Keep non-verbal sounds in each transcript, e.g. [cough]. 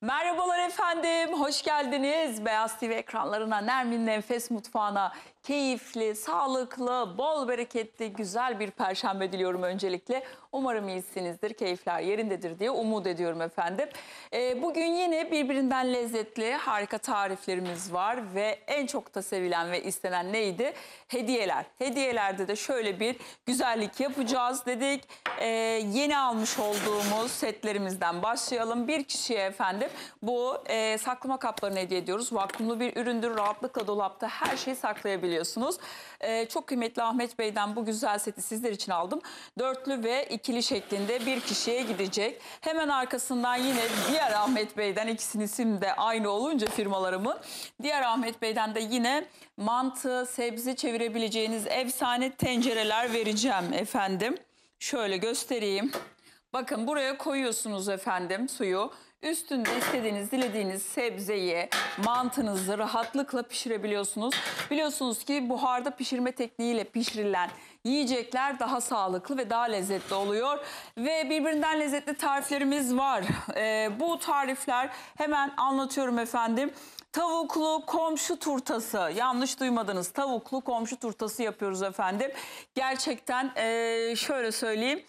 Merhabalar efendim, hoş geldiniz. Beyaz TV ekranlarına, Nermin Nefes Mutfağı'na keyifli, sağlıklı, bol bereketli, güzel bir perşembe diliyorum öncelikle. Umarım iyisinizdir, keyifler yerindedir diye umut ediyorum efendim. Ee, bugün yine birbirinden lezzetli, harika tariflerimiz var ve en çok da sevilen ve istenen neydi? Hediyeler. Hediyelerde de şöyle bir güzellik yapacağız dedik. Ee, yeni almış olduğumuz setlerimizden başlayalım. Bir kişiye efendim bu e, saklama kaplarını hediye ediyoruz. Vakumlu bir üründür. Rahatlıkla dolapta her şeyi saklayabiliyorsunuz. Ee, çok kıymetli Ahmet Bey'den bu güzel seti sizler için aldım. Dörtlü ve ikili şeklinde bir kişiye gidecek. Hemen arkasından yine diğer Ahmet Bey'den ikisinin isim de aynı olunca firmalarımın. Diğer Ahmet Bey'den de yine mantı, sebze çevirebileceğiniz efsane tencereler vereceğim efendim. Şöyle göstereyim. Bakın buraya koyuyorsunuz efendim suyu. Üstünde istediğiniz, dilediğiniz sebzeyi, mantınızı rahatlıkla pişirebiliyorsunuz. Biliyorsunuz ki buharda pişirme tekniğiyle pişirilen yiyecekler daha sağlıklı ve daha lezzetli oluyor. Ve birbirinden lezzetli tariflerimiz var. Ee, bu tarifler hemen anlatıyorum efendim. Tavuklu komşu turtası. Yanlış duymadınız. Tavuklu komşu turtası yapıyoruz efendim. Gerçekten eee, şöyle söyleyeyim.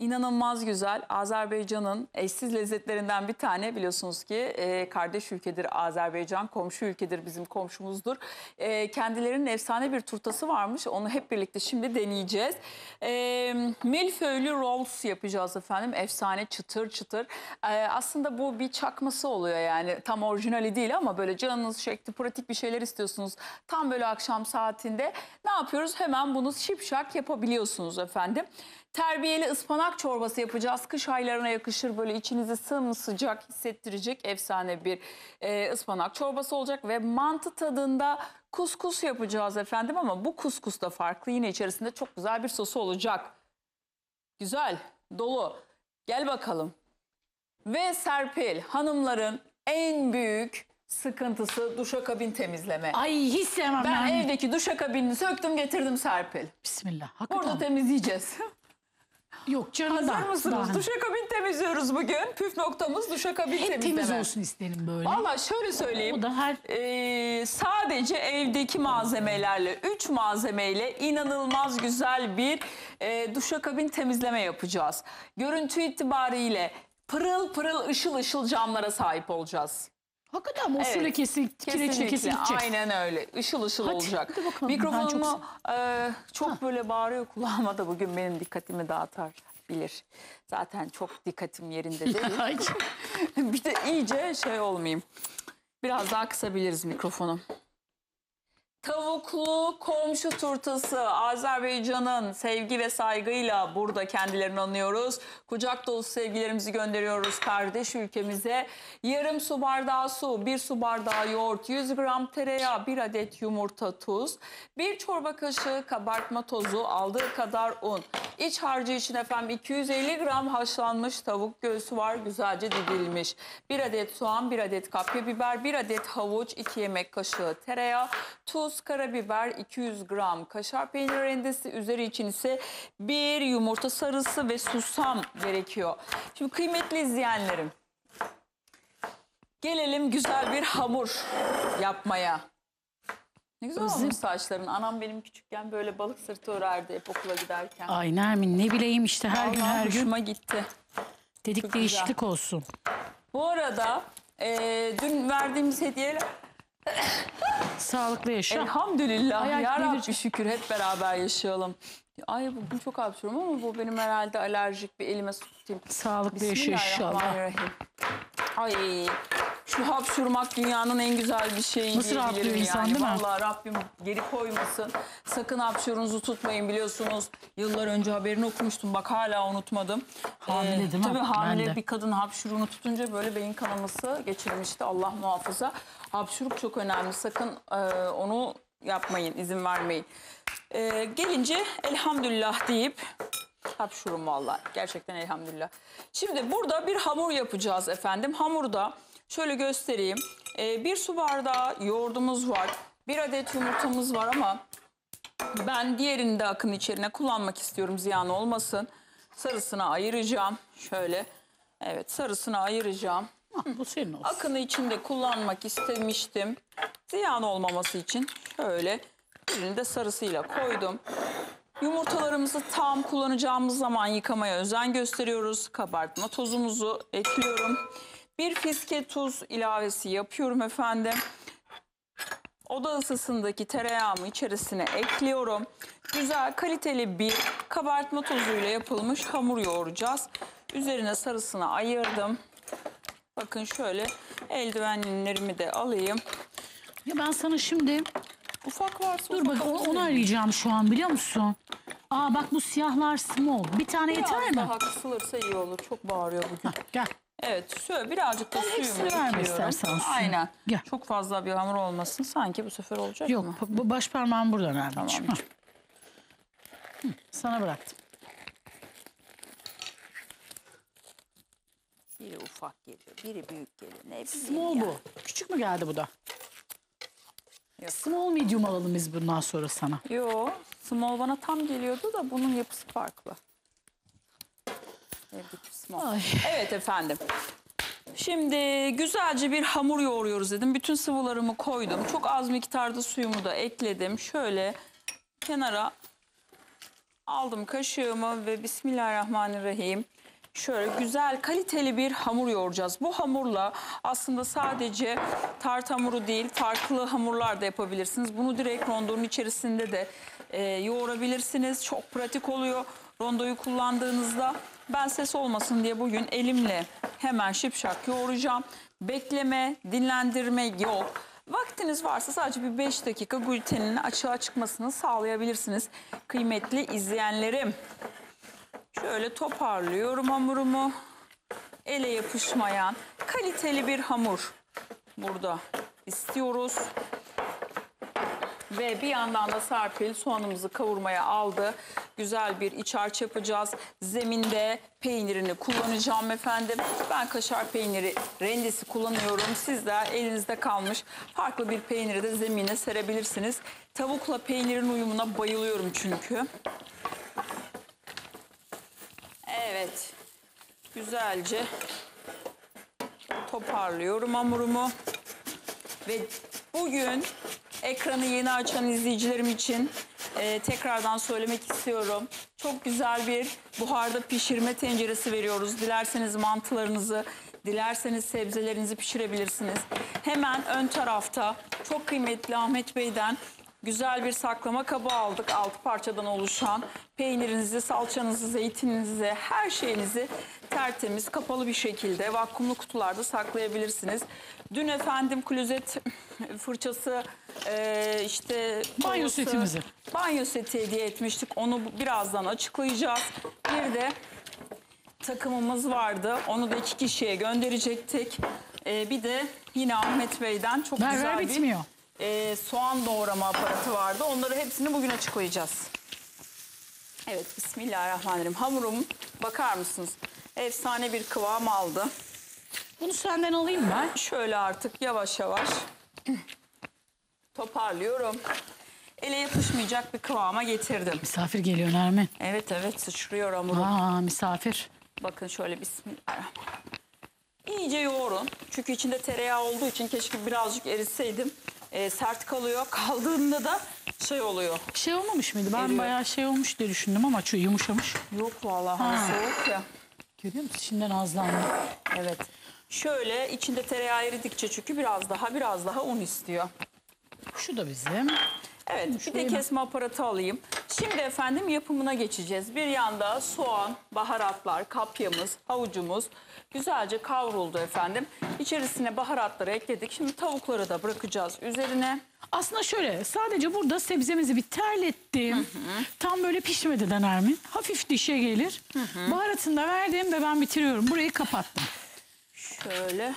İnanılmaz güzel. Azerbaycan'ın eşsiz lezzetlerinden bir tane biliyorsunuz ki e, kardeş ülkedir Azerbaycan, komşu ülkedir bizim komşumuzdur. E, kendilerinin efsane bir turtası varmış. Onu hep birlikte şimdi deneyeceğiz. E, milföylü rolls yapacağız efendim. Efsane çıtır çıtır. E, aslında bu bir çakması oluyor yani. Tam orijinali değil ama böyle canınız şekli pratik bir şeyler istiyorsunuz. Tam böyle akşam saatinde ne yapıyoruz? Hemen bunu şipşak yapabiliyorsunuz efendim. Terbiyeli ıspanak çorbası yapacağız. Kış aylarına yakışır böyle içinizi sımsıcak hissettirecek efsane bir e, ıspanak çorbası olacak. Ve mantı tadında kuskus yapacağız efendim ama bu kuskus da farklı. Yine içerisinde çok güzel bir sosu olacak. Güzel, dolu. Gel bakalım. Ve Serpil hanımların en büyük sıkıntısı duşakabin temizleme. Ay hiç sevmem Ben yani. evdeki duşakabinini söktüm getirdim Serpil. Bismillah. Hakikaten. Burada temizleyeceğiz. [laughs] Yok canım Hazır mısınız? daha- Duşakabin temizliyoruz bugün. Püf noktamız duşakabin Hep temizleme. temiz olsun isterim böyle. Valla şöyle söyleyeyim. O da her Ee, sadece evdeki malzemelerle, üç malzemeyle inanılmaz güzel bir e, duşakabin temizleme yapacağız. Görüntü itibariyle pırıl pırıl ışıl ışıl camlara sahip olacağız. Hakikaten o Evet, süre kesin, kireçle kesin gidecek. Aynen öyle. Işıl ışıl Hadi, olacak. hadi bakalım. Ben Mikrofonumu çok e, çok böyle bağırıyor kulağıma da bugün benim dikkatimi dağıtar bilir. Zaten çok dikkatim yerinde [laughs] değil. Ay, [laughs] bir de iyice şey olmayayım. Biraz daha kısabiliriz mikrofonu. Tavuklu komşu turtası Azerbaycan'ın sevgi ve saygıyla burada kendilerini anıyoruz. Kucak dolusu sevgilerimizi gönderiyoruz kardeş ülkemize. Yarım su bardağı su, bir su bardağı yoğurt, 100 gram tereyağı, bir adet yumurta, tuz, bir çorba kaşığı kabartma tozu, aldığı kadar un. İç harcı için efendim 250 gram haşlanmış tavuk göğsü var güzelce didilmiş. Bir adet soğan, bir adet kapya biber, bir adet havuç, 2 yemek kaşığı tereyağı, tuz, karabiber, 200 gram kaşar peynir rendesi, üzeri için ise bir yumurta sarısı ve susam gerekiyor. Şimdi kıymetli izleyenlerim, gelelim güzel bir hamur yapmaya. Ne güzel Özlem- olmuş saçların. Anam benim küçükken böyle balık sırtı örerdi hep okula giderken. Ay Nermin ne bileyim işte her gün Vallahi her gün hoşuma gitti. dedik çok değişiklik olsun. Bu arada e, dün verdiğimiz hediyeler Sağlıklı yaşa. elhamdülillah Ay, ay, ya Rabbi şükür hep beraber yaşayalım. Ay bugün çok hapşurum ama bu benim herhalde alerjik bir elime su tutayım. Sağlıklı yaşa inşallah. Ay şu hapşurmak dünyanın en güzel bir şeyi Nasıl rahatlıyor diyebilirim insan, yani. değil mi? Vallahi Rabbim geri koymasın. Sakın hapşurunuzu tutmayın biliyorsunuz. Yıllar önce haberini okumuştum bak hala unutmadım. Ee, Hamile değil mi? Tabii Ben hamile de. bir kadın hapşuruğunu tutunca böyle beyin kanaması geçirmişti Allah muhafaza. Hapşuruk çok önemli sakın e, onu yapmayın izin vermeyin. Ee, gelince elhamdülillah deyip hapşurum vallahi gerçekten elhamdülillah. Şimdi burada bir hamur yapacağız efendim. Hamurda şöyle göstereyim. Ee, bir su bardağı yoğurdumuz var. Bir adet yumurtamız var ama ben diğerini de akın içerine kullanmak istiyorum ziyan olmasın. Sarısını ayıracağım. Şöyle. Evet sarısını ayıracağım. Ah, bu senin olsun. Akını içinde kullanmak istemiştim. Ziyan olmaması için şöyle birini de sarısıyla koydum. Yumurtalarımızı tam kullanacağımız zaman yıkamaya özen gösteriyoruz. Kabartma tozumuzu ekliyorum. Bir fiske tuz ilavesi yapıyorum efendim. Oda ısısındaki tereyağımı içerisine ekliyorum. Güzel kaliteli bir kabartma tozuyla yapılmış hamur yoğuracağız. Üzerine sarısını ayırdım. Bakın şöyle eldivenlerimi de alayım. Ya ben sana şimdi Ufak varsa dur bak o- onu arayacağım şu an biliyor musun? Aa bak bu siyahlar small. Bir tane yeter Biraz mi? daha kısılırsa iyi olur. Çok bağırıyor bugün. Hah, gel. Evet şöyle birazcık da Ben hepsini suyumu verme ekliyorum. istersen suyu. Aynen. Gel. Çok fazla bir hamur olmasın. Sanki bu sefer olacak Yok mı? bu baş parmağım burada Nermin'ciğim. Tamam. Hı, Sana bıraktım. Biri ufak geliyor, biri büyük geliyor. Ne bileyim Small ya. bu. Küçük mü geldi bu da? Yok. Small medium alalım biz bundan sonra sana. Yo, small bana tam geliyordu da bunun yapısı farklı. Evet efendim. Şimdi güzelce bir hamur yoğuruyoruz dedim. Bütün sıvılarımı koydum. Çok az miktarda suyumu da ekledim. Şöyle kenara aldım kaşığımı ve Bismillahirrahmanirrahim. Şöyle güzel kaliteli bir hamur yoğuracağız. Bu hamurla aslında sadece tart hamuru değil farklı hamurlar da yapabilirsiniz. Bunu direkt rondonun içerisinde de e, yoğurabilirsiniz. Çok pratik oluyor rondoyu kullandığınızda. Ben ses olmasın diye bugün elimle hemen şipşak yoğuracağım. Bekleme, dinlendirme yok. Vaktiniz varsa sadece bir 5 dakika glutenin açığa çıkmasını sağlayabilirsiniz. Kıymetli izleyenlerim. Şöyle toparlıyorum hamurumu. Ele yapışmayan kaliteli bir hamur burada istiyoruz. Ve bir yandan da Serpil soğanımızı kavurmaya aldı. Güzel bir iç harç yapacağız. Zeminde peynirini kullanacağım efendim. Ben kaşar peyniri rendesi kullanıyorum. Siz de elinizde kalmış farklı bir peyniri de zemine serebilirsiniz. Tavukla peynirin uyumuna bayılıyorum çünkü. Evet. Güzelce toparlıyorum hamurumu. Ve bugün ekranı yeni açan izleyicilerim için e, tekrardan söylemek istiyorum. Çok güzel bir buharda pişirme tenceresi veriyoruz. Dilerseniz mantılarınızı, dilerseniz sebzelerinizi pişirebilirsiniz. Hemen ön tarafta çok kıymetli Ahmet Bey'den güzel bir saklama kabı aldık. Altı parçadan oluşan peynirinizi, salçanızı, zeytininizi, her şeyinizi tertemiz, kapalı bir şekilde vakumlu kutularda saklayabilirsiniz. Dün efendim klozet [laughs] fırçası, e, işte Banyo kovası, setimizi. Banyo seti hediye etmiştik. Onu birazdan açıklayacağız. Bir de takımımız vardı. Onu da iki kişiye gönderecektik. E, bir de yine Ahmet Bey'den çok Ver güzel bir bitmiyor. E, soğan doğrama aparatı vardı. Onları hepsini bugün açıklayacağız. Evet Bismillahirrahmanirrahim. Hamurum bakar mısınız? Efsane bir kıvam aldı. Bunu senden alayım ben. Şöyle artık yavaş yavaş [clears throat] toparlıyorum. Ele yapışmayacak bir kıvama getirdim. Misafir geliyor Nermin. Evet evet sıçrıyor hamurum. Aa misafir. Bakın şöyle Bismillahirrahmanirrahim. İyice yoğurun. Çünkü içinde tereyağı olduğu için keşke birazcık eritseydim. Ee, sert kalıyor. [laughs] Kaldığında da şey oluyor. Şey olmamış mıydı? Ben Eriyor. bayağı şey olmuş diye düşündüm ama şu yumuşamış. Yok vallahi Ha. soğuk ya. Görüyor musun? Şimdiden azlandı. Evet. Şöyle içinde tereyağı eridikçe çünkü biraz daha biraz daha un istiyor. Şu da bizim. Evet bir de kesme aparatı alayım. Şimdi efendim yapımına geçeceğiz. Bir yanda soğan, baharatlar, kapyamız, havucumuz güzelce kavruldu efendim. İçerisine baharatları ekledik. Şimdi tavukları da bırakacağız üzerine. Aslında şöyle sadece burada sebzemizi bir terlettim. Tam böyle pişmedi de Nermin. Hafif dişe gelir. Baharatını da verdim ve ben bitiriyorum. Burayı kapattım. Şöyle.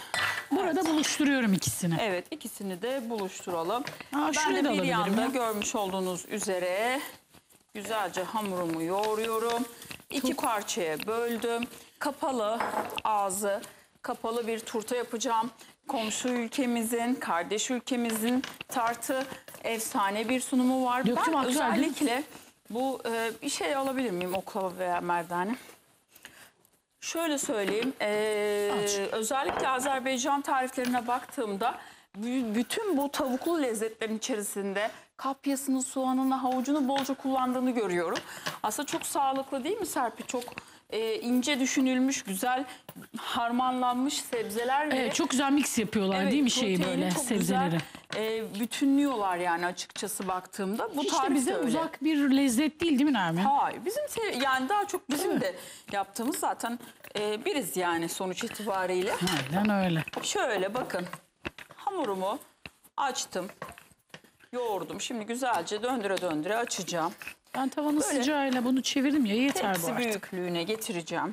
Burada buluşturuyorum ikisini. Evet ikisini de buluşturalım. Aa, ben şurayı de da bir alabilirim yanda ya. görmüş olduğunuz üzere güzelce hamurumu yoğuruyorum. İki parçaya böldüm. Kapalı ağzı, kapalı bir turta yapacağım. Komşu ülkemizin, kardeş ülkemizin tartı efsane bir sunumu var. Döktüm, ben özellikle bu e, bir şey alabilir miyim oklava veya merdane? Şöyle söyleyeyim. Aç. özellikle Azerbaycan tariflerine baktığımda bü- bütün bu tavuklu lezzetlerin içerisinde kapyasını, soğanını, havucunu bolca kullandığını görüyorum. Aslında çok sağlıklı değil mi Serpil? Çok ee, ince düşünülmüş, güzel harmanlanmış sebzeler ve Evet, çok güzel mix yapıyorlar Evet, değil mi şeyi böyle çok sebzeleri? Güzel, e, bütünlüyorlar yani açıkçası baktığımda. Bu Hiç de bize öyle. uzak bir lezzet değil değil mi Nermin? Hayır bizim yani daha çok bizim de yaptığımız zaten e, biriz yani sonuç itibariyle. Aynen öyle. Şöyle bakın hamurumu açtım. Yoğurdum. Şimdi güzelce döndüre döndüre açacağım. Ben tavanın sıcağıyla bunu çevirdim ya yeter bu Tepsi artık. büyüklüğüne getireceğim.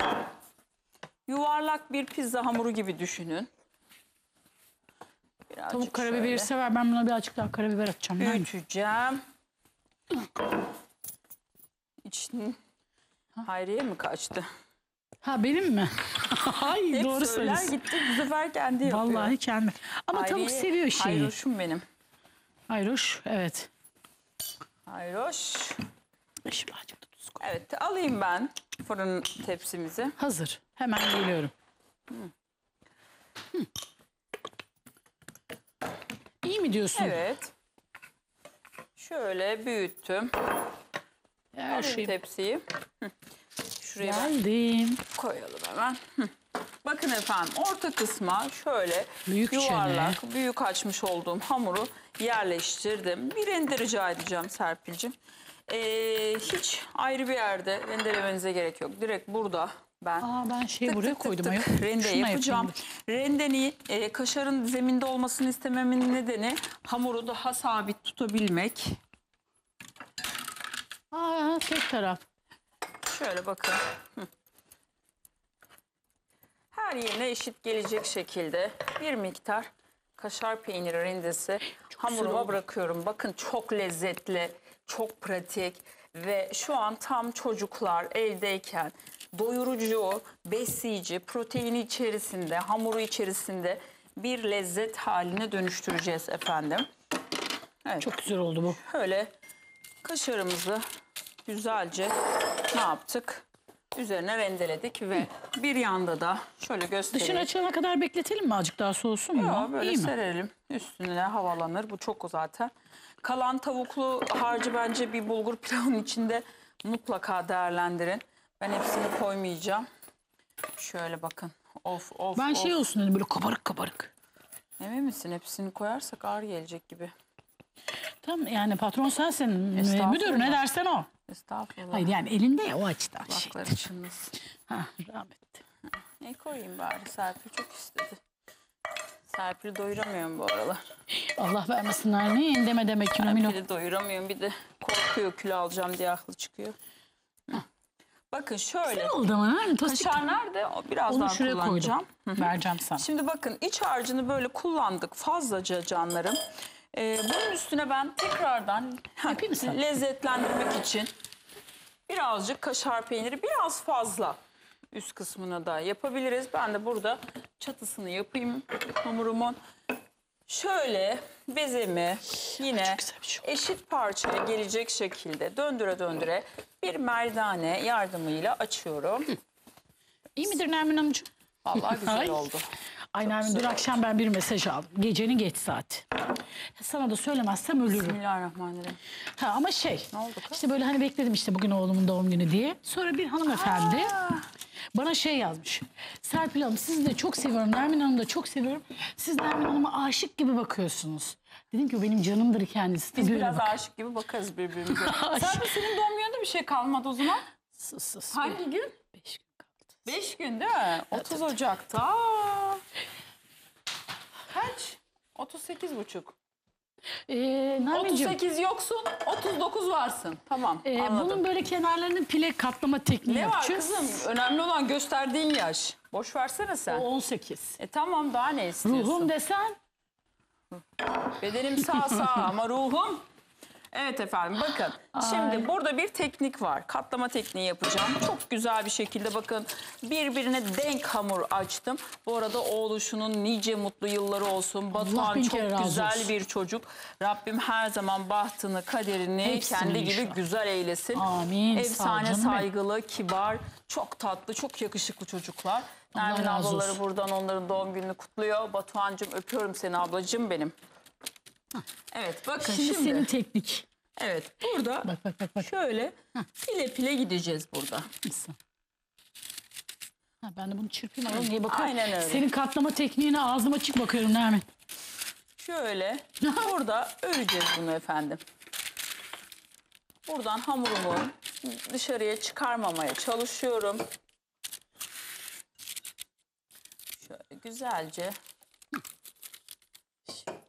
Yuvarlak bir pizza hamuru gibi düşünün. Birazcık Tavuk karabiberi şöyle. sever. Ben buna birazcık daha karabiber atacağım. Büyüteceğim. İçin Hayriye mi kaçtı? Ha benim mi? [laughs] Ay Hep doğru söyler söylüyorsun. gitti bu sefer kendi yapıyor. Vallahi kendi. Ama tavuk Hayriye, seviyor şeyi. Hayroşum benim. Hayroş evet. Hayroş. Şimdi azıcık da tuz koy. Evet alayım ben fırın tepsimizi. Hazır. Hemen geliyorum. Hı. İyi mi diyorsun? Evet. Şöyle büyüttüm. Her Alayım şey. tepsiyi. Hı. Şuraya Geldim. koyalım hemen. Hı. Bakın efendim orta kısma şöyle Büyük yuvarlak, büyük açmış olduğum hamuru yerleştirdim. Bir rende rica edeceğim Serpil'cim. Ee, hiç ayrı bir yerde rendelemenize gerek yok. Direkt burada ben Aa ben şey tık buraya tık tık koydum. tık ayol. rende Şuna yapacağım. Rendeni e, kaşarın zeminde olmasını istememin nedeni hamuru daha sabit tutabilmek. Aa tek taraf. Şöyle bakın. Hı. Her yerine eşit gelecek şekilde bir miktar kaşar peyniri rendesi hamuruma oldu. bırakıyorum. Bakın çok lezzetli, çok pratik ve şu an tam çocuklar eldeyken doyurucu, besleyici, proteini içerisinde, hamuru içerisinde bir lezzet haline dönüştüreceğiz efendim. Evet. Çok güzel oldu bu. Şöyle kaşarımızı güzelce ne yaptık? Üzerine rendeledik ve bir yanda da şöyle göstereyim. Dışını açana kadar bekletelim mi? Azıcık daha soğusun mu? Ya böyle İyi mi? serelim. Üstüne havalanır. Bu çok o zaten. Kalan tavuklu harcı bence bir bulgur pilavın içinde mutlaka değerlendirin. Ben hepsini koymayacağım. Şöyle bakın. Of of Ben of. şey olsun dedim böyle kabarık kabarık. Emin misin? Hepsini koyarsak ağır gelecek gibi. Tam yani patron sensin. Estağfurullah. Müdür ne dersen o. Estağfurullah. Hayır yani elinde ya o açıdan şey. Kulakları çınlasın. [laughs] Ha, rahmetli. Ne koyayım bari? Serpil çok istedi. Serpil'i doyuramıyorum bu aralar. Allah vermesinler ne endeme deme kilo milo. Serpil'i doyuramıyorum. Bir de korkuyor kilo alacağım diye aklı çıkıyor. Bakın şöyle. Ne oldu ama? Tostik. Kaşar nerede? O birazdan Onu şuraya kullanacağım. koydum. Vereceğim sana. Şimdi bakın iç harcını böyle kullandık fazlaca canlarım. Ee, bunun üstüne ben tekrardan Yapayım mı sana? lezzetlendirmek için birazcık kaşar peyniri biraz fazla üst kısmına da yapabiliriz. Ben de burada çatısını yapayım hamurumun. Şöyle bezemi yine eşit parçaya gelecek şekilde döndüre döndüre bir merdane yardımıyla açıyorum. İyi midir Nermin Hanımcığım? Vallahi güzel Ay. oldu. Ay Nermin dün akşam ben bir mesaj aldım. Gecenin geç saati. Sana da söylemezsem ölürüm. Bismillahirrahmanirrahim. Ha, ama şey. Ne oldu kız? İşte böyle hani bekledim işte bugün oğlumun doğum günü diye. Sonra bir hanımefendi bana şey yazmış. Serpil Hanım sizi de çok seviyorum. Nermin Hanım'ı da çok seviyorum. Siz Nermin Hanım'a aşık gibi bakıyorsunuz. Dedim ki o benim canımdır kendisi. Biz biraz aşık gibi bakarız birbirimize. [laughs] De senin doğum gününde bir şey kalmadı o zaman. Sus sus. Hangi gün? Beş gün kaldı. 5 gün değil mi? 30 Ocak'ta. Kaç? 38 buçuk. Ee, Nermin'ciğim, 38 yoksun, 39 varsın. Tamam, e, anladım. bunun böyle kenarlarını pile katlama tekniği ne var yapacağız. kızım? Önemli olan gösterdiğin yaş. Boş versene O sen. 18. E tamam daha ne istiyorsun? Ruhum desen Bedenim sağ sağ ama ruhum. Evet efendim bakın. Şimdi burada bir teknik var. Katlama tekniği yapacağım. Çok güzel bir şekilde bakın birbirine denk hamur açtım. Bu arada oğluşunun nice mutlu yılları olsun. Batuhan bin çok razı güzel olsun. bir çocuk. Rabbim her zaman bahtını, kaderini Hepsini kendi gibi inşallah. güzel eylesin. Amin. Sağ Efsane canım benim. saygılı, kibar, çok tatlı, çok yakışıklı çocuklar. Allah Nermin razı ablaları olsun. buradan onların doğum gününü kutluyor. Batuhan'cığım öpüyorum seni ablacığım benim. Evet bakın Şimdi, şimdi. senin teknik. Evet burada Bak bak bak bak. şöyle pile pile gideceğiz burada. Nasıl? Ha, ben de bunu çırpayım ayol niye bakıyorum? Aynen öyle. Senin katlama tekniğine ağzım açık bakıyorum Nermin. Şöyle [laughs] burada öreceğiz bunu efendim. Buradan hamurumu dışarıya çıkarmamaya çalışıyorum. Şöyle güzelce. Şimdi.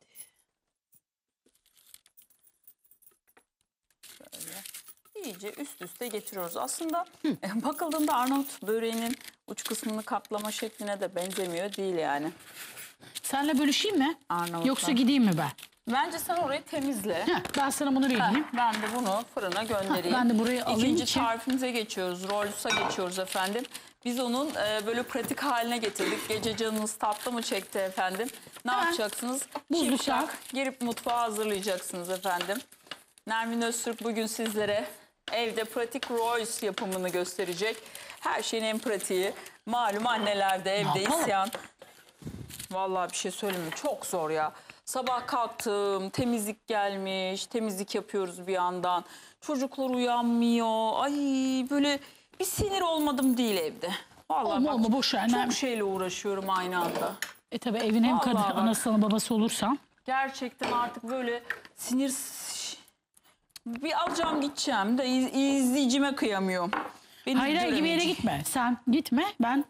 Şöyle iyice üst üste getiriyoruz. Aslında e, [laughs] bakıldığında Arnavut böreğinin uç kısmını kaplama şekline de benzemiyor değil yani. Senle bölüşeyim mi? Arnavutlar. Yoksa gideyim mi ben? Bence sen orayı temizle. Heh, ben sana bunu vereyim. Ben de bunu fırına göndereyim. ben de burayı alayım İkinci ki- tarifimize geçiyoruz. Rolls'a geçiyoruz efendim. Biz onun e, böyle pratik haline getirdik. Gece canınız tatlı mı çekti efendim? Ne Hemen yapacaksınız? buzlukta. Şipşak girip mutfağa hazırlayacaksınız efendim. Nermin Öztürk bugün sizlere evde pratik rolls yapımını gösterecek. Her şeyin en pratiği. Malum annelerde evde yapalım? isyan. Vallahi bir şey söyleyeyim mi? Çok zor ya. Sabah kalktım, temizlik gelmiş, temizlik yapıyoruz bir yandan. Çocuklar uyanmıyor. Ay böyle bir sinir olmadım değil evde. Vallahi Olma, bak, olma, boş ver. Çok şeyle uğraşıyorum aynı anda. E tabi evin hem Vallahi kadın, bak. anası sana babası olursan. Gerçekten artık böyle sinir... Bir alacağım gideceğim de iz- izleyicime kıyamıyorum. Beni Hayır hayır gibi yere göremeyecek. gitme. Sen gitme ben.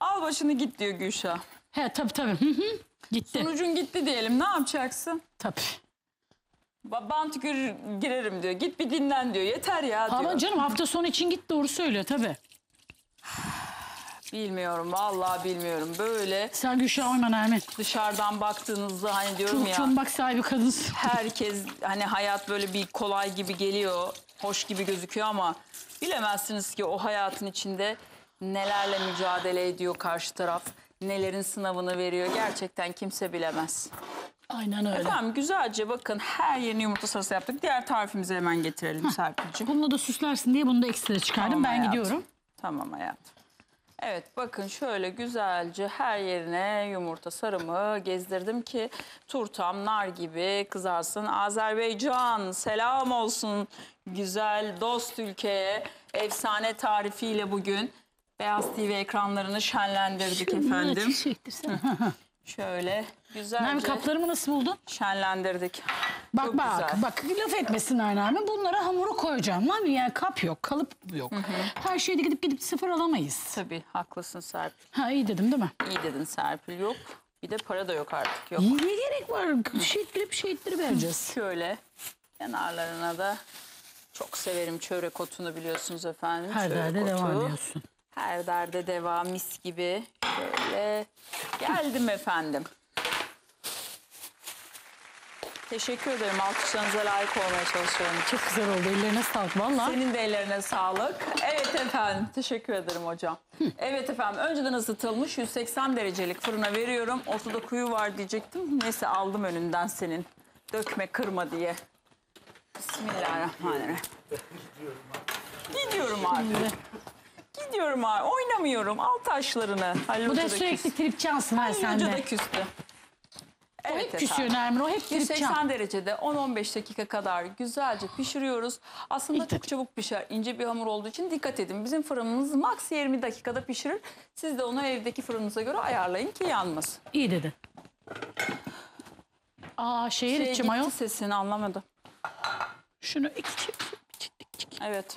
Al başını git diyor Gülşah. He tabii tabii. Hı hı. Gitti. Sonucun gitti diyelim ne yapacaksın? Tabii. Ba- gir- girerim diyor. Git bir dinlen diyor. Yeter ya diyor. Ama canım hafta sonu için git doğru söylüyor tabii. Bilmiyorum vallahi bilmiyorum. Böyle Sen Gülşah oyma Nermin. dışarıdan baktığınızda hani diyorum Çok ya çombak sahibi kadınsın. herkes hani hayat böyle bir kolay gibi geliyor. Hoş gibi gözüküyor ama bilemezsiniz ki o hayatın içinde nelerle mücadele ediyor karşı taraf. Nelerin sınavını veriyor gerçekten kimse bilemez. Aynen öyle. Efendim güzelce bakın her yerini yumurta sarısı yaptık. Diğer tarifimizi hemen getirelim Serpil'ciğim. Bununla da süslersin diye bunu da ekstra çıkardım. Tamam ben hayatım. gidiyorum. Tamam hayatım. Evet bakın şöyle güzelce her yerine yumurta sarımı gezdirdim ki turtam nar gibi kızarsın. Azerbaycan selam olsun güzel dost ülkeye efsane tarifiyle bugün Beyaz TV ekranlarını şenlendirdik efendim. Şey Şöyle Nermin güzelce kaplarımı nasıl buldun? şenlendirdik. Bak Çok bak güzel. bak laf etmesinler Nermin. Bunlara hamuru koyacağım. Lan yani kap yok, kalıp yok. Her şeyde gidip gidip sıfır alamayız. Tabii haklısın Serpil. Ha iyi dedim değil mi? İyi dedin Serpil yok. Bir de para da yok artık yok. Ne gerek var? Şehitleri bir şehitleri vereceğiz. [laughs] Şöyle kenarlarına da çok severim çörek otunu biliyorsunuz efendim. Her Çörek derde devam otu. ediyorsun. Her derde devam mis gibi. Şöyle geldim efendim. Teşekkür ederim. Alkışlarınıza layık olmaya çalışıyorum. Çok güzel oldu. Ellerine sağlık valla. Senin de ellerine sağlık. Evet efendim. Teşekkür ederim hocam. Evet efendim. Önceden ısıtılmış 180 derecelik fırına veriyorum. Ortada kuyu var diyecektim. Neyse aldım önünden senin. Dökme kırma diye. Bismillahirrahmanirrahim. Gidiyorum abi. Gidiyorum abi. Oynamıyorum. Al taşlarını. Halil Bu da sürekli küstü. tripçansın her Halil Hoca da sende. O Evet hep efendim. küsüyor Nermin. O hep tripçan. 180 derecede 10-15 dakika kadar güzelce pişiriyoruz. Aslında İyi çok çabuk pişer. İnce bir hamur olduğu için dikkat edin. Bizim fırınımız maks 20 dakikada pişirir. Siz de onu evdeki fırınınıza göre ayarlayın ki yanmasın. İyi dedi. Aa şehir Şey ayol. gitti sesini anlamadım. Şunu iki çift. Evet.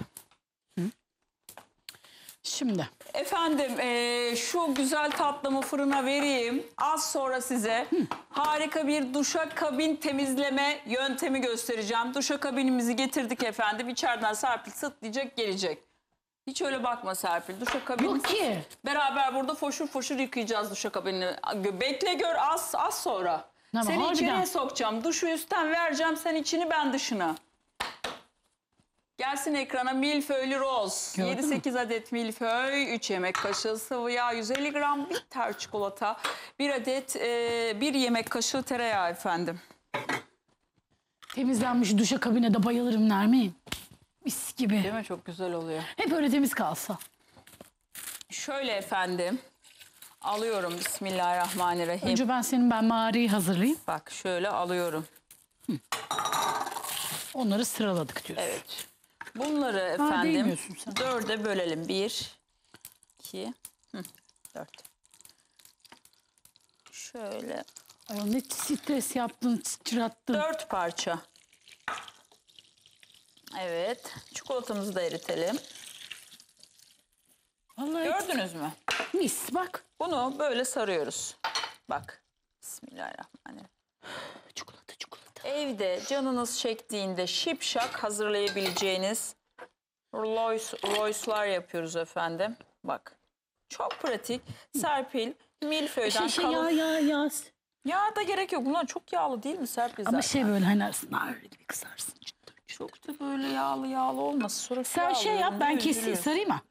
Şimdi. Efendim eee, şu güzel tatlımı fırına vereyim. Az sonra size harika bir duşakabin temizleme yöntemi göstereceğim. Duşakabinimizi getirdik efendim. İçeriden Serpil sıtlayacak gelecek. Hiç öyle bakma Serpil. Duşakabin Yok ki. Beraber burada foşur foşur yıkayacağız duşakabinini. Bekle gör az az sonra. Tamam, Seni harbiden. içeriye sokacağım. Duşu üstten vereceğim. Sen içini ben dışına. Gelsin ekrana milföylü roz. Gördün mü? 7-8 adet milföy, 3 yemek kaşığı sıvı yağ, 150 gram bitter çikolata, 1 adet e, 1 yemek kaşığı tereyağı efendim. Temizlenmiş duşa kabine bayılırım Nermin. Mis gibi. Değil mi? Çok güzel oluyor. Hep öyle temiz kalsa. Şöyle efendim. Alıyorum Bismillahirrahmanirrahim. Önce ben senin ben mağarayı hazırlayayım. Bak şöyle alıyorum. Onları sıraladık diyorsun. Evet. Bunları efendim değmiyorsun sen. dörde bölelim. Bir, iki, hı, dört. Şöyle Ay ne stres yaptın, sıçrattın. dört parça. Evet. Çikolatamızı da eritelim. Vallahi Gördünüz mü? mis bak. Bunu böyle sarıyoruz. Bak. Bismillahirrahmanirrahim. Evde canınız çektiğinde şipşak hazırlayabileceğiniz Royce, Royce'lar yapıyoruz efendim. Bak. Çok pratik. Serpil milföyden Şey şey kalın. ya ya ya. Yağ da gerek yok. Bunlar çok yağlı değil mi Serpil Ama zaten? şey böyle hani nar gibi kızarsın. Çok da böyle yağlı yağlı olmasın. Sonra Sen şey yap ben keseyim sarayım mı?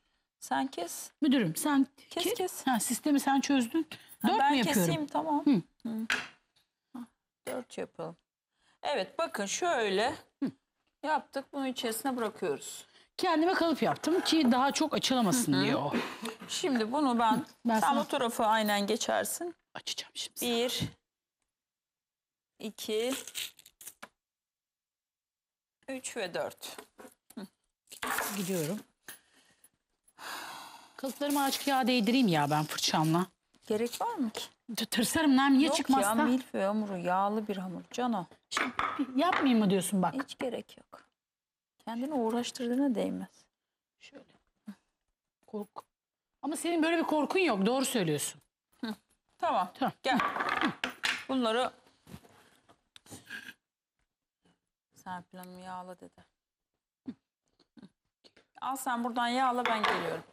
Sen kes. Müdürüm sen Kes, ki- kes. Ha, sistemi sen çözdün. Dört ben mü yapıyorum? keseyim tamam. Hı. Hı. Dört yapalım. Evet bakın şöyle yaptık. Bunu içerisine bırakıyoruz. Kendime kalıp yaptım ki daha çok açılamasın diye o. Şimdi bunu ben, Ben sen sana- o tarafı aynen geçersin. Açacağım şimdi. Bir, iki, üç ve dört. Gidiyorum. Kalıplarıma açık yağ değdireyim ya ben fırçamla. Gerek var mı ki? Tırsarım nem niye Yok çıkmazsa. ya milföy hamuru yağlı bir hamur Cano. Şimdi yapmayayım mı diyorsun bak. Hiç gerek yok. Kendini uğraştırdığına değmez. Şöyle. Kork. Ama senin böyle bir korkun yok. Doğru söylüyorsun. Tamam. Tamam. Gel. Bunları Serpil Hanım yağla dedi. Al sen buradan yağla ben geliyorum.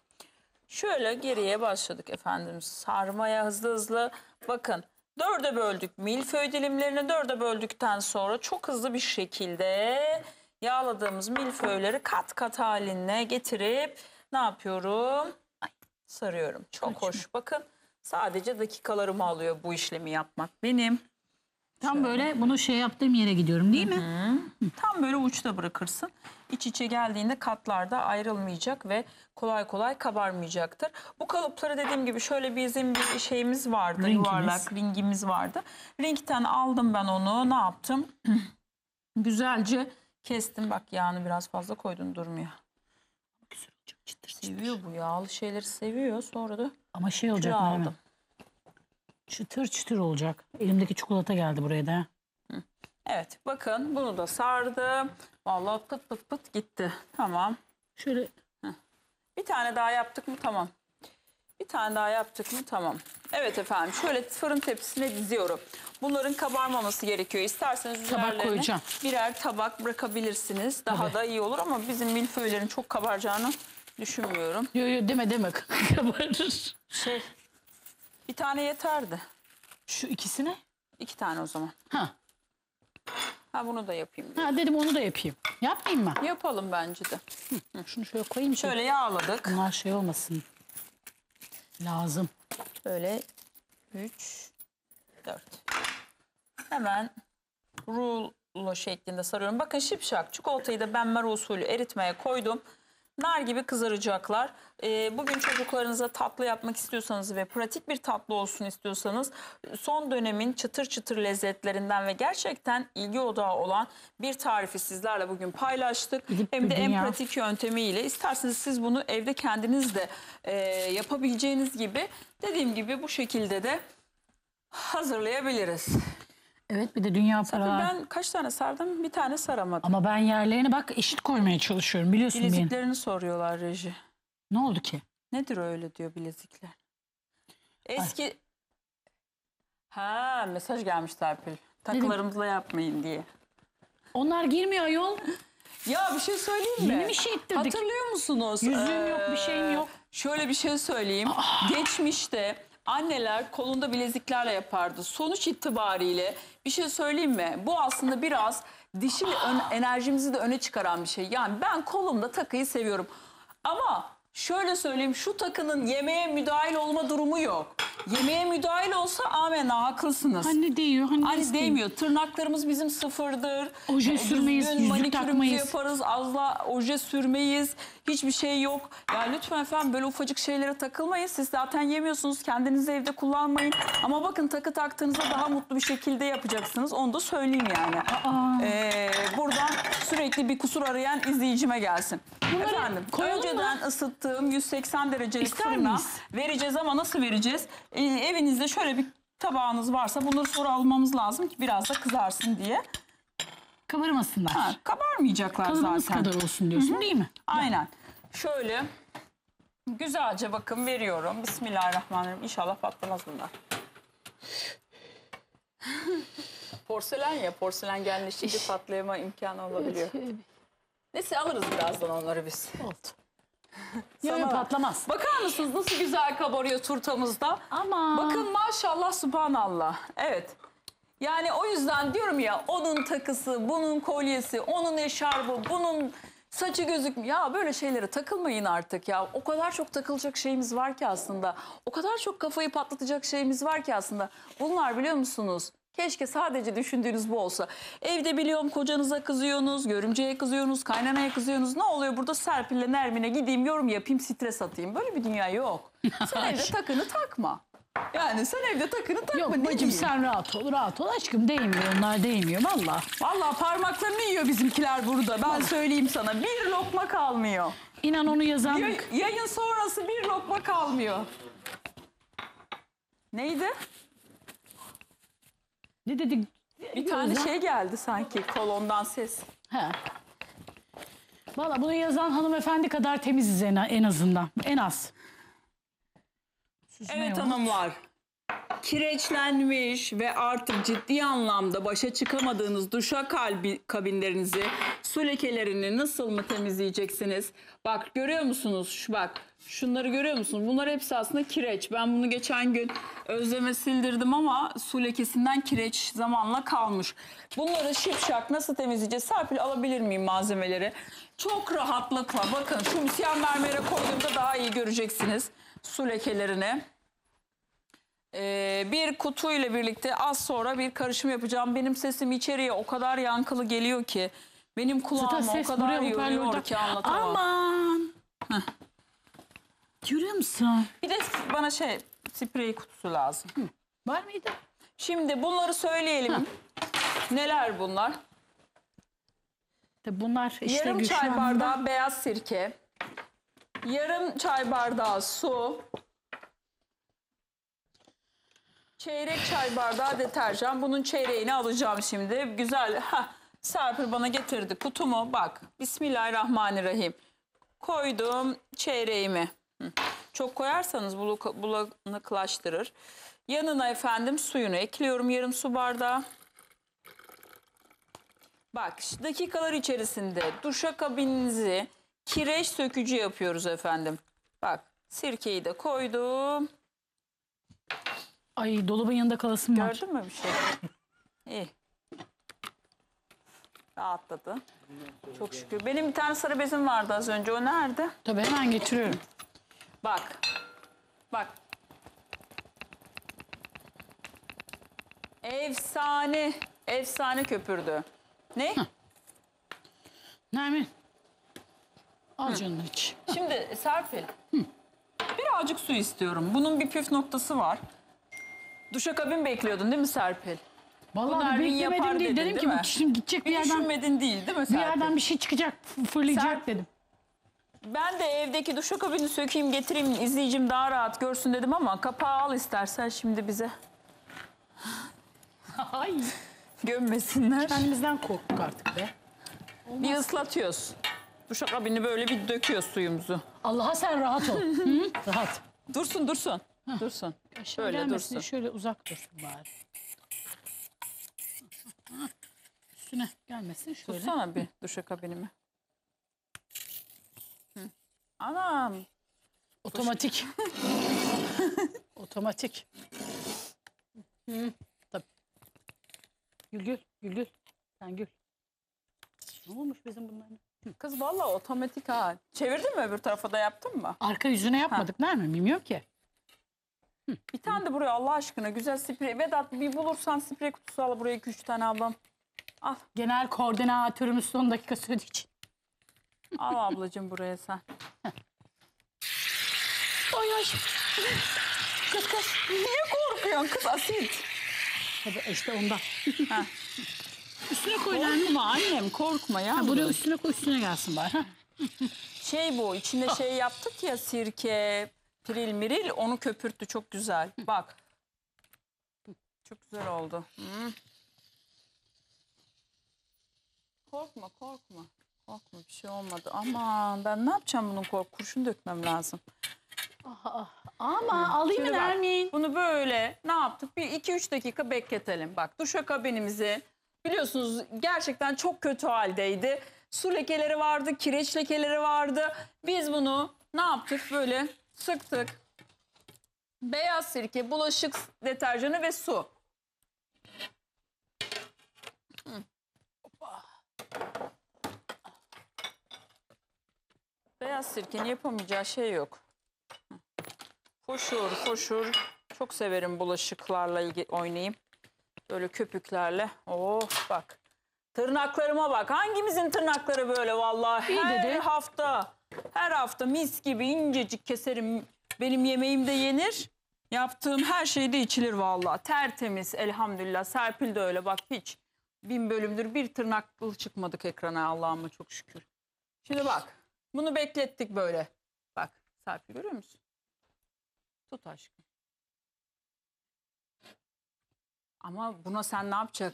Şöyle geriye başladık efendim. Sarmaya hızlı hızlı. Bakın dörde böldük. Milföy dilimlerini dörde böldükten sonra çok hızlı bir şekilde yağladığımız milföyleri kat kat haline getirip ne yapıyorum? Ay, sarıyorum. Çok hoş. Bakın sadece dakikalarımı alıyor bu işlemi yapmak benim. Tam böyle bunu şey yaptığım yere gidiyorum değil mi? Tam böyle uçta bırakırsın. İç içe geldiğinde katlarda ayrılmayacak ve kolay kolay kabarmayacaktır. Bu kalıpları dediğim gibi şöyle bizim bir şeyimiz vardı. Ringimiz. Yuvarlak ringimiz vardı. Ringten aldım ben onu. Ne yaptım? [clears throat] Güzelce kestim. Bak yağını biraz fazla koydun durmuyor. Güzel olacak çıtır çıtır. Seviyor bu yağlı şeyleri seviyor. Sonra da Ama şey olacak Nermin. aldım. Çıtır çıtır olacak. Elimdeki çikolata geldi buraya da. Evet bakın bunu da sardım. Vallahi pıt pıt pıt gitti. Tamam. Şöyle Bir tane daha yaptık mı tamam. Bir tane daha yaptık mı tamam. Evet efendim şöyle fırın tepsisine diziyorum. Bunların kabarmaması gerekiyor. İsterseniz Tabak üzerlerine koyacağım. birer tabak bırakabilirsiniz. Daha Tabii. da iyi olur ama bizim milföylerin çok kabaracağını düşünmüyorum. yo yo deme deme [laughs] kabarır. Şey bir tane yeterdi. Şu ikisine. İki tane o zaman. Ha. Ha bunu da yapayım. Ha dedim onu da yapayım. Yapmayayım mı? Yapalım bence de. Şunu şöyle koyayım Şöyle yağladık. bunlar şey olmasın. Lazım. Böyle 3, 4. Hemen rulo şeklinde sarıyorum. Bakın şipşak çikolatayı da ben mer usulü eritmeye koydum. Nar gibi kızaracaklar. Ee, bugün çocuklarınıza tatlı yapmak istiyorsanız ve pratik bir tatlı olsun istiyorsanız son dönemin çıtır çıtır lezzetlerinden ve gerçekten ilgi odağı olan bir tarifi sizlerle bugün paylaştık. Gidip Hem de en dünya- pratik yöntemiyle isterseniz siz bunu evde kendiniz de e, yapabileceğiniz gibi dediğim gibi bu şekilde de hazırlayabiliriz. Evet bir de dünya paralar. Ben kaç tane sardım? Bir tane saramadım. Ama ben yerlerine bak eşit koymaya çalışıyorum biliyorsun beni. Bileziklerini soruyorlar reji. Ne oldu ki? Nedir öyle diyor bilezikler. Eski... Ha mesaj gelmiş Serpil. Takılarımızla yapmayın diye. Onlar girmiyor ayol. [laughs] Ya bir şey söyleyeyim mi? Yeni bir şey ittirdik. Hatırlıyor musunuz? Yüzüğüm yok, bir Ee, şeyim yok. Şöyle bir şey söyleyeyim. Geçmişte anneler kolunda bileziklerle yapardı. Sonuç itibariyle bir şey söyleyeyim mi? Bu aslında biraz dişil enerjimizi de öne çıkaran bir şey. Yani ben kolumda takıyı seviyorum. Ama şöyle söyleyeyim şu takının yemeğe müdahil olma durumu yok. Yemeğe müdahil olsa amenna haklısınız. Anne değiyor. Hani, Hani değmiyor. Tırnaklarımız bizim sıfırdır. Oje E, sürmeyiz, düzgün yüzük manikürümüzü takmayız. yaparız. Azla oje sürmeyiz. Hiçbir şey yok. Ya lütfen efendim böyle ufacık şeylere takılmayın. Siz zaten yemiyorsunuz. Kendinizi evde kullanmayın. Ama bakın takı taktığınızda daha mutlu bir şekilde yapacaksınız. Onu da söyleyeyim yani. Ee, buradan sürekli bir kusur arayan izleyicime gelsin. Bunları efendim koyalım mı? önceden ısıttığım 180 derecelik İster fırına miyiz? vereceğiz ama nasıl vereceğiz? Ee, evinizde şöyle bir tabağınız varsa bunları sonra almamız lazım ki biraz da kızarsın diye. Kabarmasınlar. Ha, kabarmayacaklar Kalıbımız zaten. kadar olsun diyorsun değil mi? Aynen. Şöyle güzelce bakın veriyorum. Bismillahirrahmanirrahim. İnşallah patlamaz bunlar. [laughs] porselen ya porselen genleşince patlayama imkanı olabiliyor. Neyse alırız birazdan onları biz. Oldu. [laughs] Yok Sana- patlamaz. Bakar mısınız nasıl güzel kabarıyor turtamızda? Ama Bakın maşallah subhanallah. Evet. Yani o yüzden diyorum ya onun takısı, bunun kolyesi, onun eşarbı, bunun saçı gözük ya böyle şeylere takılmayın artık ya. O kadar çok takılacak şeyimiz var ki aslında. O kadar çok kafayı patlatacak şeyimiz var ki aslında. Bunlar biliyor musunuz? Keşke sadece düşündüğünüz bu olsa. Evde biliyorum kocanıza kızıyorsunuz, görümceye kızıyorsunuz, kaynanaya kızıyorsunuz. Ne oluyor burada Serpil'le Nermin'e gideyim yorum yapayım stres atayım. Böyle bir dünya yok. [laughs] Sen evde takını takma. Yani sen evde takını takma. yok ne bacım diyeyim? sen rahat ol rahat ol aşkım değmiyor onlar değmiyor valla. Vallahi parmaklarını yiyor bizimkiler burada. Ben söyleyeyim sana. Bir lokma kalmıyor. İnan onu yazan Ya- yayın sonrası bir lokma kalmıyor. Neydi? Ne dedik? Bir tane şey geldi sanki kolondan ses. He. Valla bunu yazan hanımefendi kadar temiziz en, en azından. En az. Süzme Evet yok. hanımlar. Kireçlenmiş ve artık ciddi anlamda başa çıkamadığınız duşa kalbi kabinlerinizi, su lekelerini nasıl mı temizleyeceksiniz? Bak görüyor musunuz? Şu bak. Şunları görüyor musunuz? Bunlar hepsi aslında kireç. Ben bunu geçen gün özleme sildirdim ama su lekesinden kireç zamanla kalmış. Bunları şipşak nasıl temizleyeceğiz? Serpil alabilir miyim malzemeleri? Çok rahatlıkla bakın şu misyan mermere koyduğumda daha iyi göreceksiniz su lekelerini. Ee, bir kutu ile birlikte az sonra bir karışım yapacağım. Benim sesim içeriye o kadar yankılı geliyor ki. Benim Zaten kulağıma o ses kadar buraya yoruyor hoparlörden. ki anlatamam. Aman. Görüyor musun? Bir de bana şey sprey kutusu lazım. Var mıydı? Şimdi bunları söyleyelim. Neler bunlar? Tabii bunlar işte Yarım çay bardağı beyaz sirke. Yarım çay bardağı su. Çeyrek çay bardağı deterjan. Bunun çeyreğini alacağım şimdi. Güzel. Heh, Serpil bana getirdi kutumu. Bak. Bismillahirrahmanirrahim. Koydum çeyreğimi. Çok koyarsanız bulu- bulanıklaştırır. Yanına efendim suyunu ekliyorum yarım su bardağı. Bak dakikalar içerisinde duşakabininizi kireç sökücü yapıyoruz efendim. Bak sirkeyi de koydum. Ay dolabın yanında kalasım var. Gördün mü bir şey? İyi. Rahatladı. Çok şükür. Benim bir tane sarı bezim vardı az önce. O nerede? Tabii hemen getiriyorum. Bak. Bak. Efsane. Efsane köpürdü. Ne? Nermin. Al canını iç. Şimdi Serpil. Birazcık su istiyorum. Bunun bir püf noktası var. Duşakabin bekliyordun değil mi Serpil? Vallahi Nermin bir yapar beklemedim değil. dedin, Dedim değil ki mi? bu şimdi gidecek bir Bir yerden düşünmedin değil değil mi bir Serpil? yerden bir şey çıkacak, fırlayacak Ser- dedim. Ben de evdeki duşakabini sökeyim getireyim izleyicim daha rahat görsün dedim ama kapağı al istersen şimdi bize [laughs] Ay. gömmesinler. Kendimizden korktuk artık be. Bir ıslatıyoruz. Duşakabini böyle bir döküyoruz suyumuzu. Allah'a sen rahat ol. [laughs] Hı? Rahat. Dursun dursun. Dursun. Aşağı Böyle gelmesin, dursun. Şöyle uzak dursun bari. Üstüne gelmesin şöyle. Tutsana bir duşakabinimi. Hı. Anam. Otomatik. [laughs] Otomatik. Hı, tabii. Gül gül, gül gül. Sen gül. Ne olmuş bizim bunların? Kız vallahi otomatik ha. Çevirdin mi öbür tarafa da yaptın mı? Arka yüzüne yapmadık mi? Bilmiyorum ki. Bir tane de buraya Allah aşkına güzel sprey. Vedat bir bulursan sprey kutusu al buraya 2-3 tane ablam. Al. Genel koordinatörümüz son dakika söylediği için. Al ablacığım buraya sen. Ay ay. Kız kız. Niye korkuyorsun kız asit? Tabii işte ondan. Ha. Üstüne koy. Korkma annem korkma ya. Ha, buraya üstüne koy üstüne gelsin bari. Şey bu içinde şey yaptık ya sirke, piril miril onu köpürttü çok güzel. Bak. Çok güzel oldu. Korkma korkma. Korkma bir şey olmadı. Aman ben ne yapacağım bunun kork kurşun dökmem lazım. Ama alayım mı Şimdi bak, Nermin? Bunu böyle ne yaptık? Bir 2-3 dakika bekletelim. Bak duşakabinimizi biliyorsunuz gerçekten çok kötü haldeydi. Su lekeleri vardı, kireç lekeleri vardı. Biz bunu ne yaptık? Böyle sıktık. Beyaz sirke, bulaşık deterjanı ve su. Beyaz sirkenin yapamayacağı şey yok. Foşur foşur. Çok severim bulaşıklarla oynayayım. Böyle köpüklerle. Oh bak. Tırnaklarıma bak. Hangimizin tırnakları böyle vallahi. İyi her dedi. hafta. Her hafta mis gibi incecik keserim. Benim yemeğim de yenir. Yaptığım her şey de içilir vallahi. Tertemiz elhamdülillah. Serpil de öyle bak hiç. Bin bölümdür bir tırnaklı çıkmadık ekrana Allah'ıma çok şükür. Şimdi bak. Bunu beklettik böyle. Bak Serpil görüyor musun? Tut aşkım. Ama buna sen ne yapacak?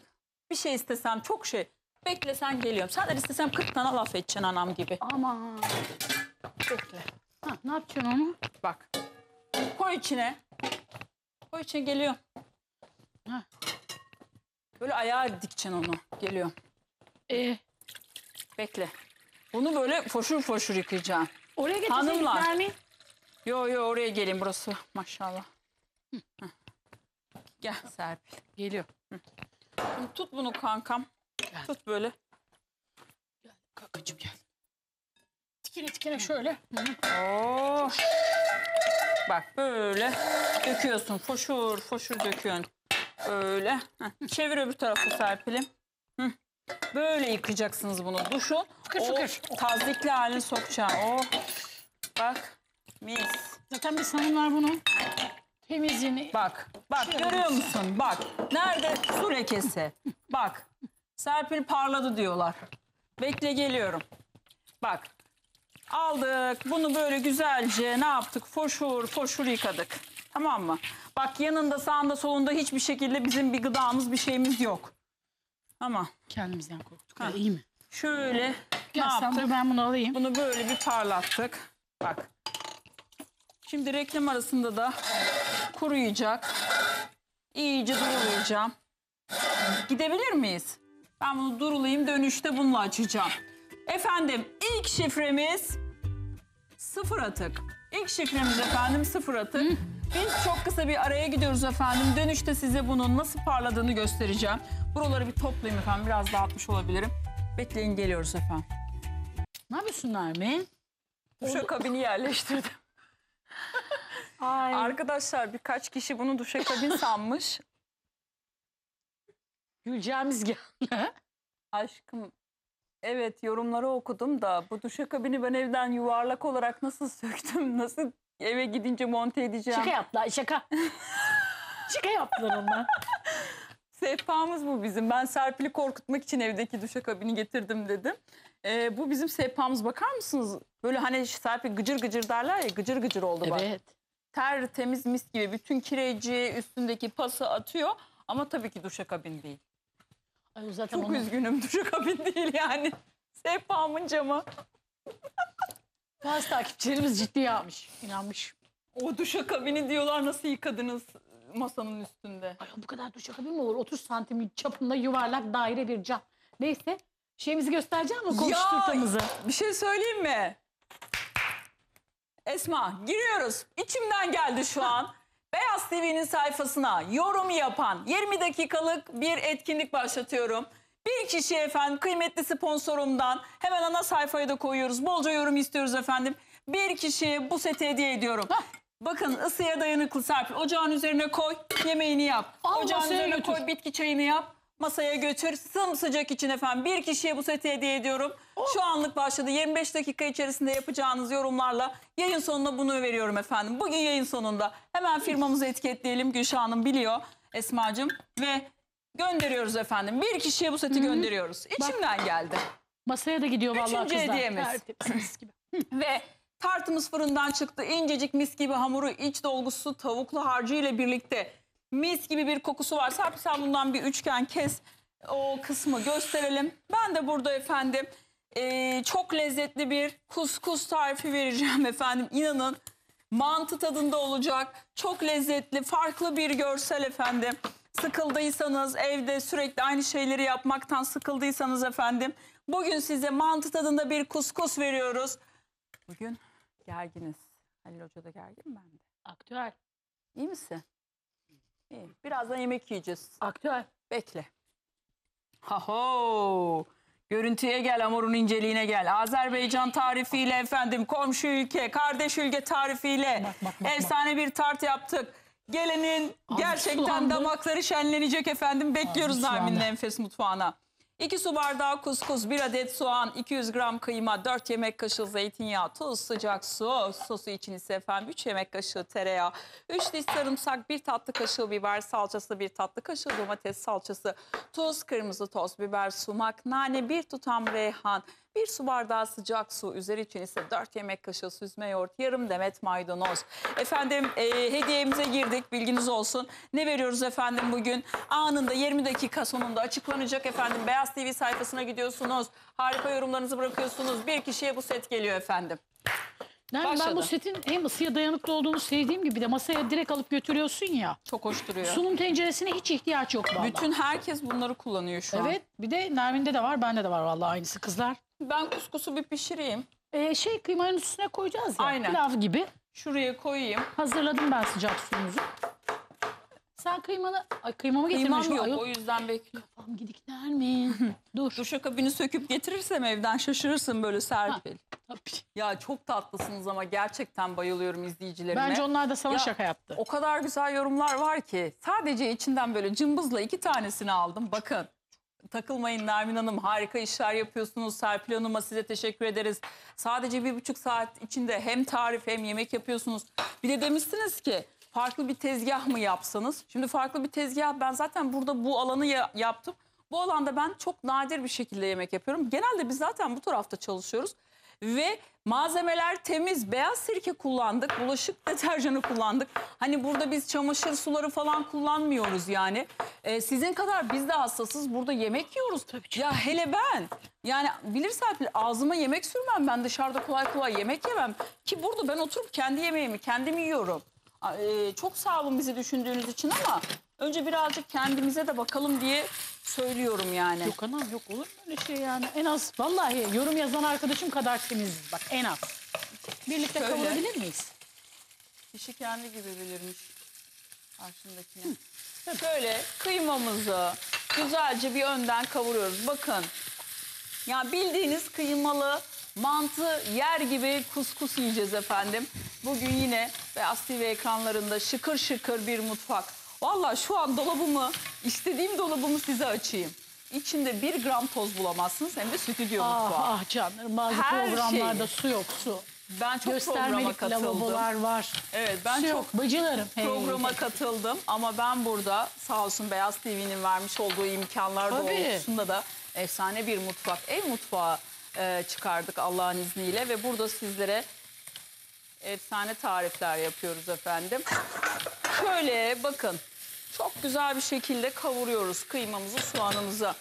Bir şey istesem çok şey. Beklesen geliyorum. Senden istesem 40 tane laf edeceksin anam gibi. Aman. Bekle. Ha, ne yapacaksın onu? Bak. Koy içine. Koy içine geliyor. Ha. Böyle ayağa dikeceksin onu. Geliyor. Ee, Bekle. Bunu böyle foşur foşur yıkayacaksın. oraya getirseydik Hanımlar. Nermin. Yo yo oraya gelin burası maşallah. Hı. Gel Serpil. Geliyor. Hı. Şimdi tut bunu kankam. Gel. Tut böyle. Kakacım gel. Tikine tikine şöyle. Oo. Bak böyle döküyorsun. Foşur foşur döküyorsun. Böyle. Heh. Çevir öbür tarafı Serpil'im. Böyle yıkayacaksınız bunu. Duşun Fıkır o fıkır. tazikli halini sokacaksın. Oh. Bak mis. Zaten biz hanımlar bunun temizliğini... Bak, bak görüyor musun? Bak, nerede su lekesi? [laughs] Bak, Serpil parladı diyorlar. Bekle geliyorum. Bak, aldık bunu böyle güzelce ne yaptık? Foşur foşur yıkadık. Tamam mı? Bak yanında sağında solunda hiçbir şekilde bizim bir gıdamız bir şeyimiz yok. Ama Kendimizden korktuk. Ha. Ha. iyi mi? şöyle ne Gel sen yaptık? dur ben bunu alayım. Bunu böyle bir parlattık. Bak. Şimdi reklam arasında da kuruyacak. İyice durulayacağım. Gidebilir miyiz? Ben bunu durulayayım dönüşte bununla açacağım. Efendim ilk şifremiz sıfır atık. İlk şifremiz efendim sıfır atık. Biz çok kısa bir araya gidiyoruz efendim. Dönüşte size bunun nasıl parladığını göstereceğim. Buraları bir toplayayım efendim. Biraz dağıtmış olabilirim. Bekleyin geliyoruz efendim. Ne yapıyorsun Nermin? Duşakabini yerleştirdim. [laughs] Ay. Arkadaşlar birkaç kişi bunu duşakabin sanmış. Güleceğimiz geldi. [laughs] Aşkım evet yorumları okudum da bu duşakabini ben evden yuvarlak olarak nasıl söktüm? [laughs] Nasıl eve gidince monte edeceğim? şaka yaptılar şaka. [laughs] şaka yaptılar onlar. Sehpamız bu bizim. Ben Serpil'i korkutmak için evdeki duşakabini getirdim dedim. Ee, bu bizim sehpamız bakar mısınız? Böyle hani Serpil gıcır gıcır derler ya gıcır gıcır oldu bak. Evet. Tertemiz mis gibi bütün kireci üstündeki pası atıyor. Ama tabii ki duşakabin değil. Ay, zaten Çok onu... üzgünüm [laughs] duşakabin değil yani. Sehpamın camı. Bazı takipçilerimiz ciddiye almış. İnanmış. O duşakabini diyorlar nasıl yıkadınız masanın üstünde. Ay bu kadar duşakabin mi olur? 30 santim çapında yuvarlak daire bir cam. Neyse. Şeyimizi göstereceğim mi? Komşu Ya! turtamızı. Bir şey söyleyeyim mi? Esma giriyoruz. İçimden geldi şu an. Beyaz TV'nin sayfasına yorum yapan 20 dakikalık bir etkinlik başlatıyorum. Bir kişi efendim kıymetli sponsorumdan hemen ana sayfaya da koyuyoruz. Bolca yorum istiyoruz efendim. Bir kişiye bu seti hediye ediyorum. Bakın ısıya dayanıklı Serpil. Ocağın üzerine koy, yemeğini yap. Al, Ocağın üzerine götür. koy, bitki çayını yap. Masaya götür. Sımsıcak için efendim. Bir kişiye bu seti hediye ediyorum. Şu anlık başladı. 25 dakika içerisinde yapacağınız yorumlarla yayın sonunda bunu veriyorum efendim. Bugün yayın sonunda hemen firmamızı etiketleyelim. Gülşah Hanım biliyor Esma'cığım. Ve gönderiyoruz efendim. Bir kişiye bu seti gönderiyoruz. İçimden geldi. Masaya da gidiyor vallahi Üçüncü kızlar. hediyemiz. Tertemiz, gibi. [laughs] Ve tartımız fırından çıktı. İncecik mis gibi hamuru, iç dolgusu tavuklu harcı ile birlikte mis gibi bir kokusu var. Serpil sen bundan bir üçgen kes. O kısmı gösterelim. Ben de burada efendim eee, çok lezzetli bir kuskus tarifi vereceğim efendim. İnanın mantı tadında olacak. Çok lezzetli, farklı bir görsel efendim. Sıkıldıysanız evde sürekli aynı şeyleri yapmaktan sıkıldıysanız efendim bugün size mantı tadında bir kuskus veriyoruz. Bugün gerginiz. Halil Hoca da gergin ben de. Aktüel. İyi misin? İyi. Birazdan yemek yiyeceğiz. Aktüel. Bekle. Haho. Görüntüye gel, hamurun inceliğine gel. Azerbaycan tarifiyle efendim, komşu ülke, kardeş ülke tarifiyle Bak, bak, bak, efsane bir tart yaptık. Gelenin gerçekten sulandı. damakları şenlenecek efendim. Bekliyoruz sulandı. enfes mutfağına. 2 su bardağı kuskus, 1 adet soğan, 200 gram kıyma, 4 yemek kaşığı zeytinyağı, tuz, sıcak su, sosu için ise efendim 3 yemek kaşığı tereyağı, 3 diş sarımsak, 1 tatlı kaşığı biber salçası, 1 tatlı kaşığı domates salçası, tuz, kırmızı toz biber, sumak, nane, 1 tutam reyhan, 1 su bardağı sıcak su, üzeri için ise 4 yemek kaşığı süzme yoğurt, yarım demet maydanoz. Efendim e, hediyemize girdik bilginiz olsun. Ne veriyoruz efendim bugün? Anında 20 dakika sonunda açıklanacak efendim. Beyaz TV sayfasına gidiyorsunuz. Harika yorumlarınızı bırakıyorsunuz. Bir kişiye bu set geliyor efendim. Yani ben bu setin hem ısıya dayanıklı olduğunu sevdiğim gibi de masaya direkt alıp götürüyorsun ya. Çok hoş duruyor. Sunum tenceresine hiç ihtiyaç yok vallahi. Bütün herkes bunları kullanıyor şu an. Evet bir de Nermin'de de var bende de var vallahi aynısı kızlar. Ben kuskusu bir pişireyim. Ee, şey kıymanın üstüne koyacağız ya. Aynen. Pilav gibi. Şuraya koyayım. Hazırladım ben sıcak suyumuzu. Sen kıymanı... Ay kıymamı getirmiş. Kıymam yok Ayol, o yüzden bekliyorum. Kafam gidik Nermin. [laughs] Dur. Duşakabini söküp getirirsem evden şaşırırsın böyle Serpil. Tabii. Ya çok tatlısınız ama gerçekten bayılıyorum izleyicilerime. Bence onlar da sana Ya, şaka yaptı. O kadar güzel yorumlar var ki sadece içinden böyle cımbızla iki tanesini aldım. Bakın takılmayın Nermin Hanım harika işler yapıyorsunuz. Serpil Hanım'a size teşekkür ederiz. Sadece bir buçuk saat içinde hem tarif hem yemek yapıyorsunuz. Bir de demişsiniz ki farklı bir tezgah mı yapsanız? Şimdi farklı bir tezgah ben zaten burada bu alanı ya- yaptım. Bu alanda ben çok nadir bir şekilde yemek yapıyorum. Genelde biz zaten bu tarafta çalışıyoruz. Ve malzemeler temiz, beyaz sirke kullandık, bulaşık [laughs] deterjanı kullandık. Hani burada biz çamaşır suları falan kullanmıyoruz yani. Ee, sizin kadar biz de hassasız. Burada yemek yiyoruz. Ya hele ben. Yani bilir Serpil ağzıma yemek sürmem ben dışarıda kolay kolay yemek yemem. Ki burada ben oturup kendi yemeğimi kendim yiyorum. E, çok sağ olun bizi düşündüğünüz için ama önce birazcık kendimize de bakalım diye söylüyorum yani. Yok anam yok olur mu öyle şey yani? En az vallahi yorum yazan arkadaşım kadar temiziz bak en az. Birlikte Şöyle. kavurabilir miyiz? Kişi kendi gibi bilirmiş karşındakini. Şöyle kıymamızı güzelce bir önden kavuruyoruz. Bakın ya bildiğiniz kıymalı mantı yer gibi kuskus yiyeceğiz efendim. Bugün yine Beyaz TV ekranlarında şıkır şıkır bir mutfak. Vallahi şu an dolabımı istediğim dolabımı size açayım. İçinde bir gram toz bulamazsınız hem de stüdyo Ah mutfağı. ah canlarım bazı Her programlarda şeyi. su yok su. Ben çok programa Göstermelik katıldım. lavabolar var. Evet ben su çok yok bacılarım. Hey. programa katıldım ama ben burada sağ olsun Beyaz TV'nin vermiş olduğu imkanlar Tabii. doğrultusunda da efsane bir mutfak, ev mutfağı e, çıkardık Allah'ın izniyle ve burada sizlere efsane tarifler yapıyoruz efendim. Şöyle bakın çok güzel bir şekilde kavuruyoruz kıymamızı, soğanımızı.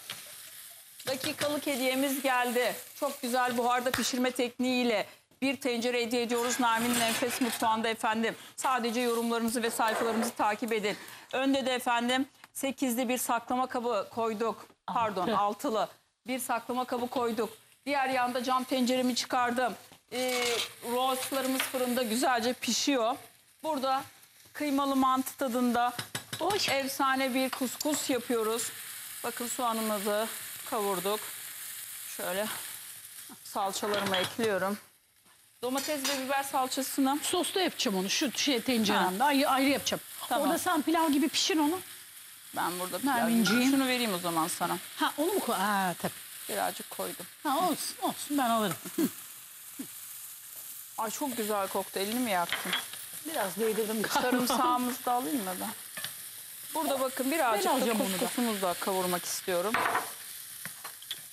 Dakikalık hediyemiz geldi. Çok güzel buharda pişirme tekniğiyle bir tencere hediye ediyoruz Nermin'in Enfes Mutfağı'nda efendim. Sadece yorumlarımızı ve sayfalarımızı takip edin. Önde de efendim 8'li bir saklama kabı koyduk. Pardon Altı. [laughs] altılı bir saklama kabı koyduk. Diğer yanda cam tenceremi çıkardım. Ee, roastlarımız fırında güzelce pişiyor. Burada kıymalı mantı tadında Hoş. efsane bir kuskus yapıyoruz. Bakın soğanımızı kavurduk. Şöyle salçalarımı ekliyorum. Domates ve biber salçasını Sosta yapacağım onu şu şey tenceremde ayrı, ayrı yapacağım. Tamam. Orada sen pilav gibi pişir onu. ben burada pilav. Şunu vereyim o zaman sana. Ha onu mu koy? Ha tabii. Birazcık koydum. Ha olsun olsun ben alırım. Ay çok güzel koktu. Elini mi yaktın? Biraz değdirdim galiba. Sarımsağımızı da alayım mı ben? Burada bakın birazcık Ben da kuskusumuzu da kavurmak istiyorum.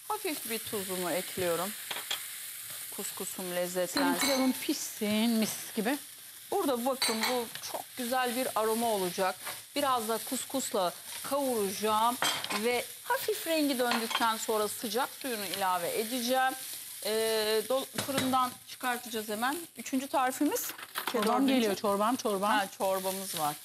Hafif bir tuzumu ekliyorum. Kuskusum Senin lezzetlensin. pilavın pişsin mis gibi. Burada bakın bu çok güzel bir aroma olacak. Biraz da kuskusla kavuracağım ve hafif rengi döndükten sonra sıcak suyunu ilave edeceğim. Ee, fırından çıkartacağız hemen. Üçüncü tarifimiz. Çorbam Dördüncü. geliyor çorbam çorbam. Ha, çorbamız var.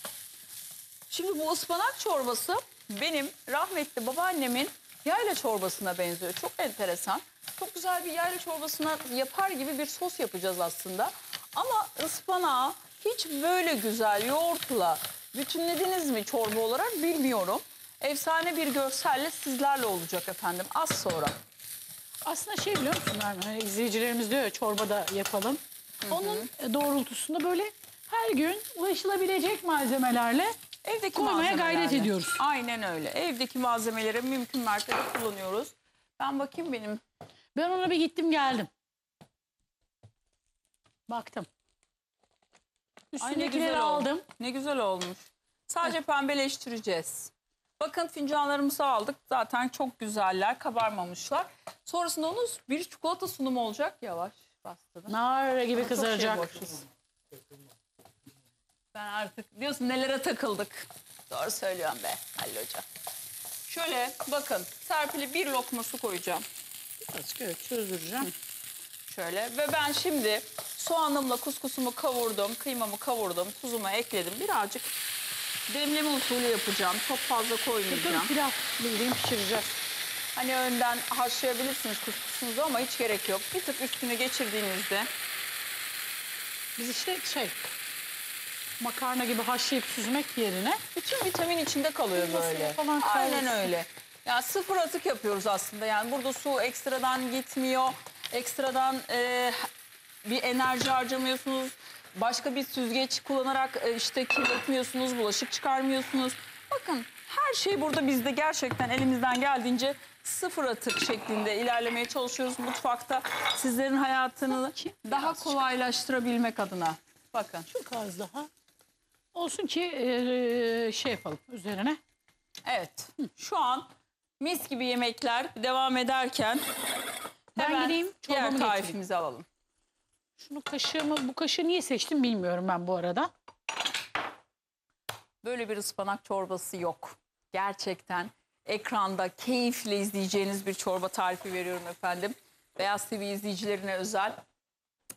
Şimdi bu ıspanak çorbası benim rahmetli babaannemin yayla çorbasına benziyor. Çok enteresan. Çok güzel bir yayla çorbasına yapar gibi bir sos yapacağız aslında. Ama ıspanağı hiç böyle güzel yoğurtla bütünlediniz mi çorba olarak bilmiyorum. Efsane bir görselle sizlerle olacak efendim az sonra. Aslında şey biliyor musun Nermin? Hani izleyicilerimiz diyor ya çorba da yapalım. Onun doğrultusunda böyle her gün ulaşılabilecek malzemelerle Evdeki Koymaya gayret ediyoruz. Aynen öyle. Evdeki malzemeleri mümkün mertebe kullanıyoruz. Ben bakayım benim ben ona bir gittim geldim. Baktım. Ay ne Üstündekileri güzel aldım. Ne güzel olmuş. Sadece pembeleştireceğiz. Bakın fincanlarımızı aldık. Zaten çok güzeller, kabarmamışlar. Sonrasında onun bir çikolata sunumu olacak. Yavaş bastırın. Nar gibi Çok kızaracak. şey boşuz. Ben artık diyorsun nelere takıldık. Doğru söylüyorum be Halil Hoca. Şöyle bakın Serpil'e bir lokma su koyacağım. Azıcık evet çözdüreceğim. Şöyle ve ben şimdi soğanımla kuskusumu kavurdum, kıymamı kavurdum, tuzumu ekledim. Birazcık demleme usulü yapacağım. Çok fazla koymayacağım. Pilav bildiğin pişireceğiz. Hani önden haşlayabilirsiniz kuskusunuzu ama hiç gerek yok. Bir tık üstüne geçirdiğinizde Biz işte şey makarna gibi haşlayıp süzmek yerine bütün vitamin içinde kalıyor Kıymasını böyle. falan Aynen kavrulsun. öyle. Ya sıfır atık yapıyoruz aslında. Yani burada su ekstradan gitmiyor. Ekstradan e, bir enerji harcamıyorsunuz. Başka bir süzgeç kullanarak e, işte kirletmiyorsunuz, bulaşık çıkarmıyorsunuz. Bakın her şey burada bizde gerçekten elimizden geldiğince sıfır atık şeklinde ilerlemeye çalışıyoruz mutfakta. Sizlerin hayatını daha kolaylaştırabilmek adına. Bakın. çok az daha olsun ki eee, şey yapalım üzerine. Evet. Şu an mis gibi yemekler devam ederken Ben hemen gideyim, diğer tarifimizi alalım. Şunu kaşığımı bu kaşığı niye seçtim bilmiyorum ben bu arada. Böyle bir ıspanak çorbası yok. Gerçekten ekranda keyifle izleyeceğiniz bir çorba tarifi veriyorum efendim. Beyaz TV izleyicilerine özel.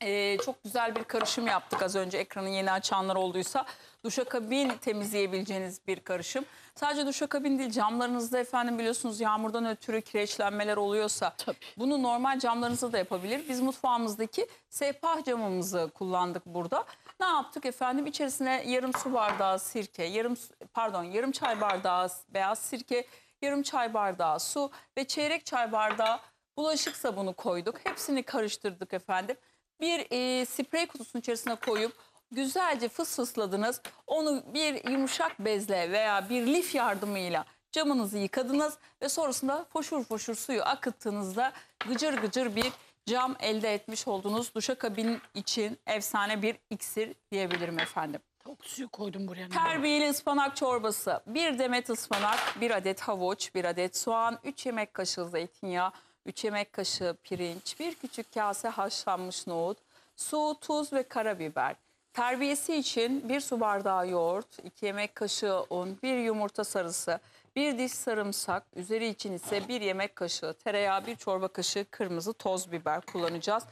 Ee, çok güzel bir karışım yaptık az önce ekranı yeni açanlar olduysa. Duşakabin temizleyebileceğiniz bir karışım. Sadece duşakabin değil camlarınızda efendim biliyorsunuz yağmurdan ötürü kireçlenmeler oluyorsa Tabii. bunu normal camlarınızda da yapabilir. Biz mutfağımızdaki sehpa camımızı kullandık burada. Ne yaptık efendim? İçerisine yarım su bardağı sirke, yarım pardon yarım çay bardağı beyaz sirke, yarım çay bardağı su ve çeyrek çay bardağı bulaşık sabunu koyduk. Hepsini karıştırdık efendim. Bir e, sprey kutusunun içerisine koyup güzelce fısfısladınız. Onu bir yumuşak bezle veya bir lif yardımıyla camınızı yıkadınız ve sonrasında foşur foşur suyu akıttığınızda gıcır gıcır bir cam elde etmiş oldunuz. Duşakabin için efsane bir iksir diyebilirim efendim. Tavuk suyu koydum buraya. Terbiyeli ıspanak çorbası. Bir demet ıspanak, bir adet havuç, bir adet soğan, 3 yemek kaşığı zeytinyağı, 3 yemek kaşığı pirinç, bir küçük kase haşlanmış nohut, su, tuz ve karabiber. Terbiyesi için bir su bardağı yoğurt, 2 yemek kaşığı un, bir yumurta sarısı, bir diş sarımsak, üzeri için ise bir yemek kaşığı tereyağı, bir çorba kaşığı kırmızı toz biber kullanacağız.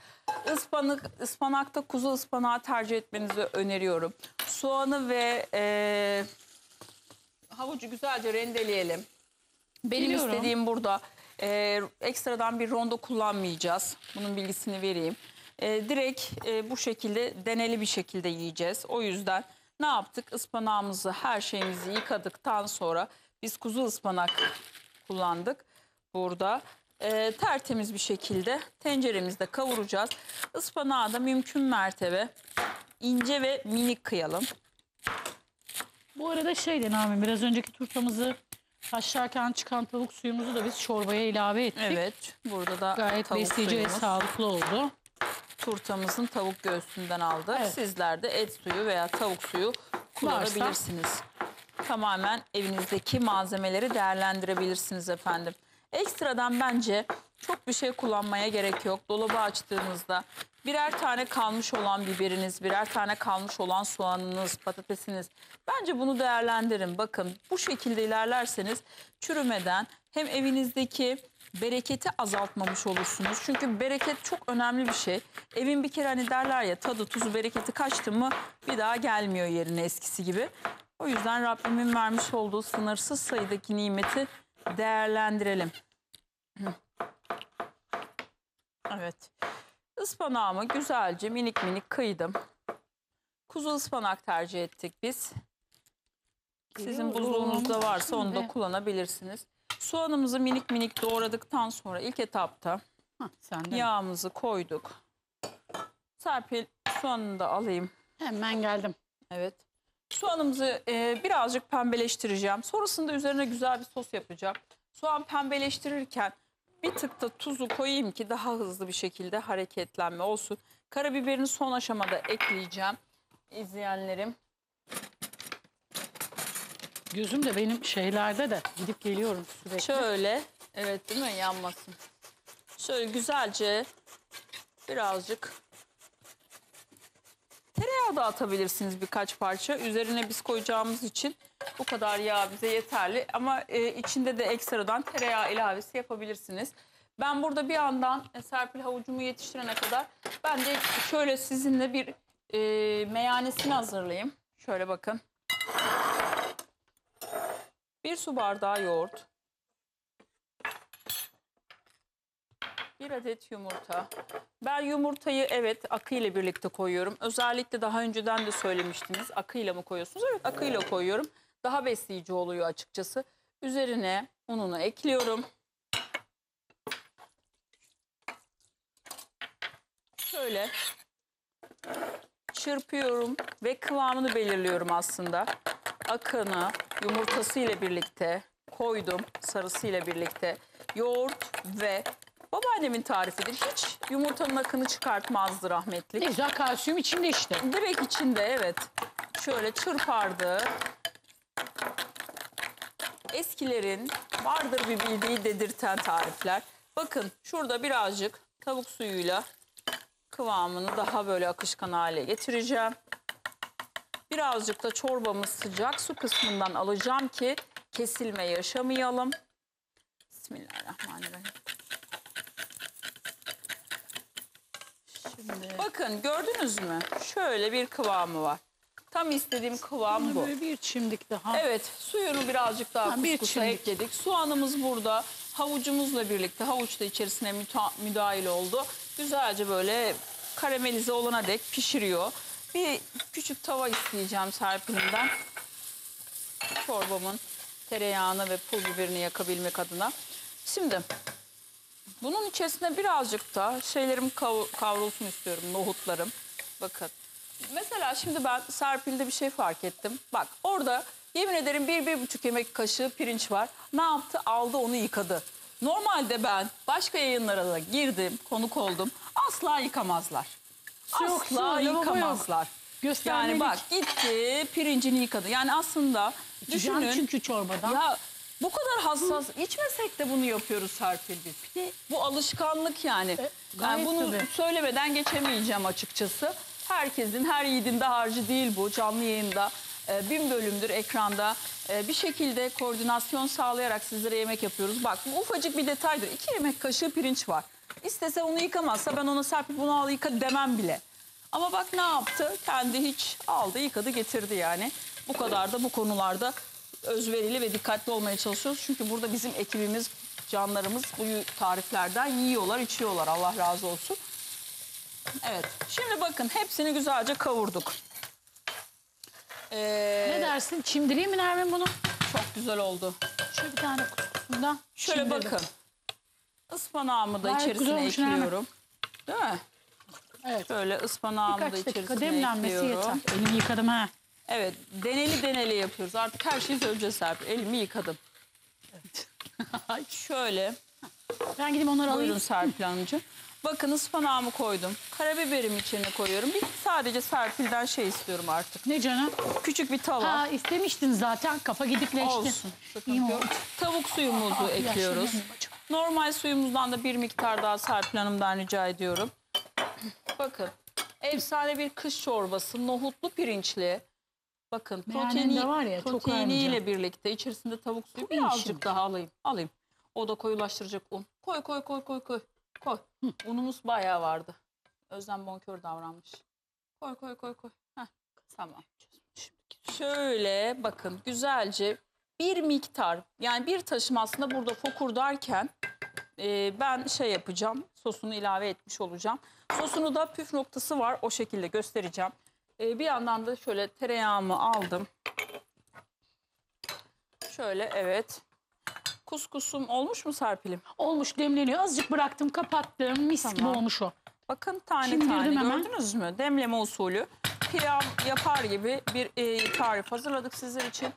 Ispanak, ıspanakta kuzu ıspanağı tercih etmenizi öneriyorum. Soğanı ve eee, havucu güzelce rendeleyelim. Benim Biliyorum. istediğim burada e, ekstradan bir rondo kullanmayacağız. Bunun bilgisini vereyim. E, direkt e, bu şekilde deneli bir şekilde yiyeceğiz. O yüzden ne yaptık? Ispanağımızı her şeyimizi yıkadıktan sonra biz kuzu ıspanak kullandık. burada. Ee, tertemiz bir şekilde tenceremizde kavuracağız. Ispanağı da mümkün mertebe ince ve minik kıyalım. Bu arada şey de biraz önceki turtamızı haşlarken çıkan tavuk suyumuzu da biz çorbaya ilave ettik. Evet burada da Gayet tavuk besleyici ve suyumuz. sağlıklı oldu. turtamızın tavuk göğsünden aldık. Evet. Sizler de et suyu veya tavuk suyu kullanabilirsiniz. Tamamen evinizdeki malzemeleri değerlendirebilirsiniz efendim. Ekstradan bence çok bir şey kullanmaya gerek yok. Dolabı açtığınızda birer tane kalmış olan biberiniz, birer tane kalmış olan soğanınız, patatesiniz. Bence bunu değerlendirin. Bakın bu şekilde ilerlerseniz çürümeden hem evinizdeki bereketi azaltmamış olursunuz. Çünkü bereket çok önemli bir şey. Evin bir kere hani derler ya tadı tuzu bereketi kaçtı mı bir daha gelmiyor yerine eskisi gibi. O yüzden Rabbimin vermiş olduğu sınırsız sayıdaki nimeti değerlendirelim. [clears throat] Evet. Ispanağımı güzelce minik minik kıydım. Kuzu ıspanak tercih ettik biz. Sizin buzluğunuzda varsa onu da kullanabilirsiniz. Soğanımızı minik minik doğradıktan sonra ilk etapta Hah, sen de. yağımızı koyduk. Serpil soğanını da alayım. Hemen geldim. Evet. Soğanımızı e, birazcık pembeleştireceğim. Sonrasında üzerine güzel bir sos yapacağım. Soğan pembeleştirirken bir tık da tuzu koyayım ki daha hızlı bir şekilde hareketlenme olsun. Karabiberini son aşamada ekleyeceğim. İzleyenlerim. Gözüm de benim şeylerde de gidip geliyorum sürekli. Şöyle, evet değil mi yanmasın. Şöyle güzelce birazcık tereyağı da atabilirsiniz birkaç parça. Üzerine biz koyacağımız için bu kadar yağ bize yeterli. Ama e, içinde de ekstradan tereyağı ilavesi yapabilirsiniz. Ben burada bir yandan e, Serpil havucumu yetiştirene kadar ben de şöyle sizinle bir e, meyanesini hazırlayayım. Şöyle bakın. Bir su bardağı yoğurt. Bir adet yumurta. Ben yumurtayı evet akı ile birlikte koyuyorum. Özellikle daha önceden de söylemiştiniz. Akıyla mı koyuyorsunuz? Evet akıyla koyuyorum. Daha besleyici oluyor açıkçası. Üzerine ununu ekliyorum. Şöyle çırpıyorum ve kıvamını belirliyorum aslında. Akını yumurtası ile birlikte koydum sarısı ile birlikte. Yoğurt ve babaannemin tarifidir. Hiç yumurtanın akını çıkartmazdı rahmetli. Ne güzel kalsiyum içinde işte. Direkt içinde evet. Şöyle çırpardı. Eskilerin vardır bir bildiği dedirten tarifler. Bakın şurada birazcık tavuk suyuyla kıvamını daha böyle akışkan hale getireceğim. Birazcık da çorbamı sıcak su kısmından alacağım ki kesilme yaşamayalım. Bismillahirrahmanirrahim. Şimdi Bakın gördünüz mü? Şöyle bir kıvamı var. Tam istediğim kıvam bu. böyle bir çimdik daha. Evet suyunu birazcık daha Ha, bir kuskusa çimdik. ekledik. Soğanımız burada. Havucumuzla birlikte havuç da içerisine müta- müdahil oldu. Güzelce böyle karamelize olana dek pişiriyor. Bir küçük tava isteyeceğim Serpil'imden. Çorbamın tereyağını ve pul biberini yakabilmek adına. Şimdi bunun içerisine birazcık da şeylerim kav- kavrulsun istiyorum. Nohutlarım. Bakın. Mesela şimdi ben Serpil'de bir şey fark ettim. Bak orada yemin ederim bir, bir buçuk yemek kaşığı pirinç var. Ne yaptı? Aldı onu yıkadı. Normalde ben başka yayınlara da girdim, konuk oldum. Asla yıkamazlar. Su yok, su, Asla lavabo yıkamazlar. Göstermelik. Yani bak gitti pirincini yıkadı. Yani aslında İçeceğim düşünün. çünkü çorbadan. Ya bu kadar hassas içmesek de bunu yapıyoruz Serpil biz. de- Bu alışkanlık yani. E, gayet bunu tabii. söylemeden geçemeyeceğim açıkçası. Herkesin her yiğidin de harcı değil bu canlı yayında. e, bin bölümdür ekranda e, bir şekilde koordinasyon sağlayarak sizlere yemek yapıyoruz. Bak bu ufacık bir detaydır. İki yemek kaşığı pirinç var. İstese onu yıkamazsa ben ona Serpil bunu al yıka demem bile. Ama bak ne yaptı? Kendi hiç aldı yıkadı getirdi yani. Bu kadar da bu konularda özverili ve dikkatli olmaya çalışıyoruz. Çünkü burada bizim ekibimiz, canlarımız bu tariflerden yiyorlar, içiyorlar. Allah razı olsun. Evet. Şimdi bakın hepsini güzelce kavurduk. Ee, Ne dersin? Çimdireyim mi Nermin bunu? Çok güzel oldu. Şöyle bir tane kuskusundan. Şöyle çimdirdim. bakın. Ispanağımı da Gayet içerisine Nermin. ekliyorum. Değil mi? Evet. Böyle ıspanağımı da Birkaç dakika içerisine demlenmesi ekliyorum. yeter. Elimi yıkadım ha. Evet, deneli deneli yapıyoruz. Artık her şeyi söyleyeceğiz Serpil. Elimi yıkadım. [laughs] Şöyle, Ben gideyim onları buyurun alayım. Serpil Hanımcığım. Bakın ıspanağımı koydum. Karabiberimi içine koyuyorum. Bir sadece Serpil'den şey istiyorum artık. Ne canım? Küçük bir tava. Ha istemiştin zaten. Kafa gidikleşti. Olsun. sıkıntı İyi mi yok. oldu? Tavuk suyumuzu Ah, ekliyoruz. yaşlanıyorum bacım. Normal suyumuzdan da bir miktar daha Serpil Hanım'dan rica ediyorum. Bakın efsane bir kış çorbası nohutlu pirinçli. Bakın proteini, var ya, proteiniyle birlikte içerisinde tavuk suyu Koyayım birazcık şimdi. daha alayım. Alayım. O da koyulaştıracak un. Koy koy koy koy koy. Koy. Unumuz bayağı vardı. Özlem bonkör davranmış. Koy koy koy koy. Heh, tamam. Şöyle bakın güzelce bir miktar yani bir taşım aslında burada fokurdarken e, ben şey yapacağım sosunu ilave etmiş olacağım. Sosunu da püf noktası var o şekilde göstereceğim. E, bir yandan da şöyle tereyağımı aldım. Şöyle evet. Kuskusum olmuş mu Serpil'im? Olmuş demleniyor. Azıcık bıraktım kapattım. Mis gibi Tamam. olmuş o. Bakın tane Sindirdim tane hemen. gördünüz mü? Demleme usulü. Pilav yapar gibi bir e, tarif hazırladık sizler için.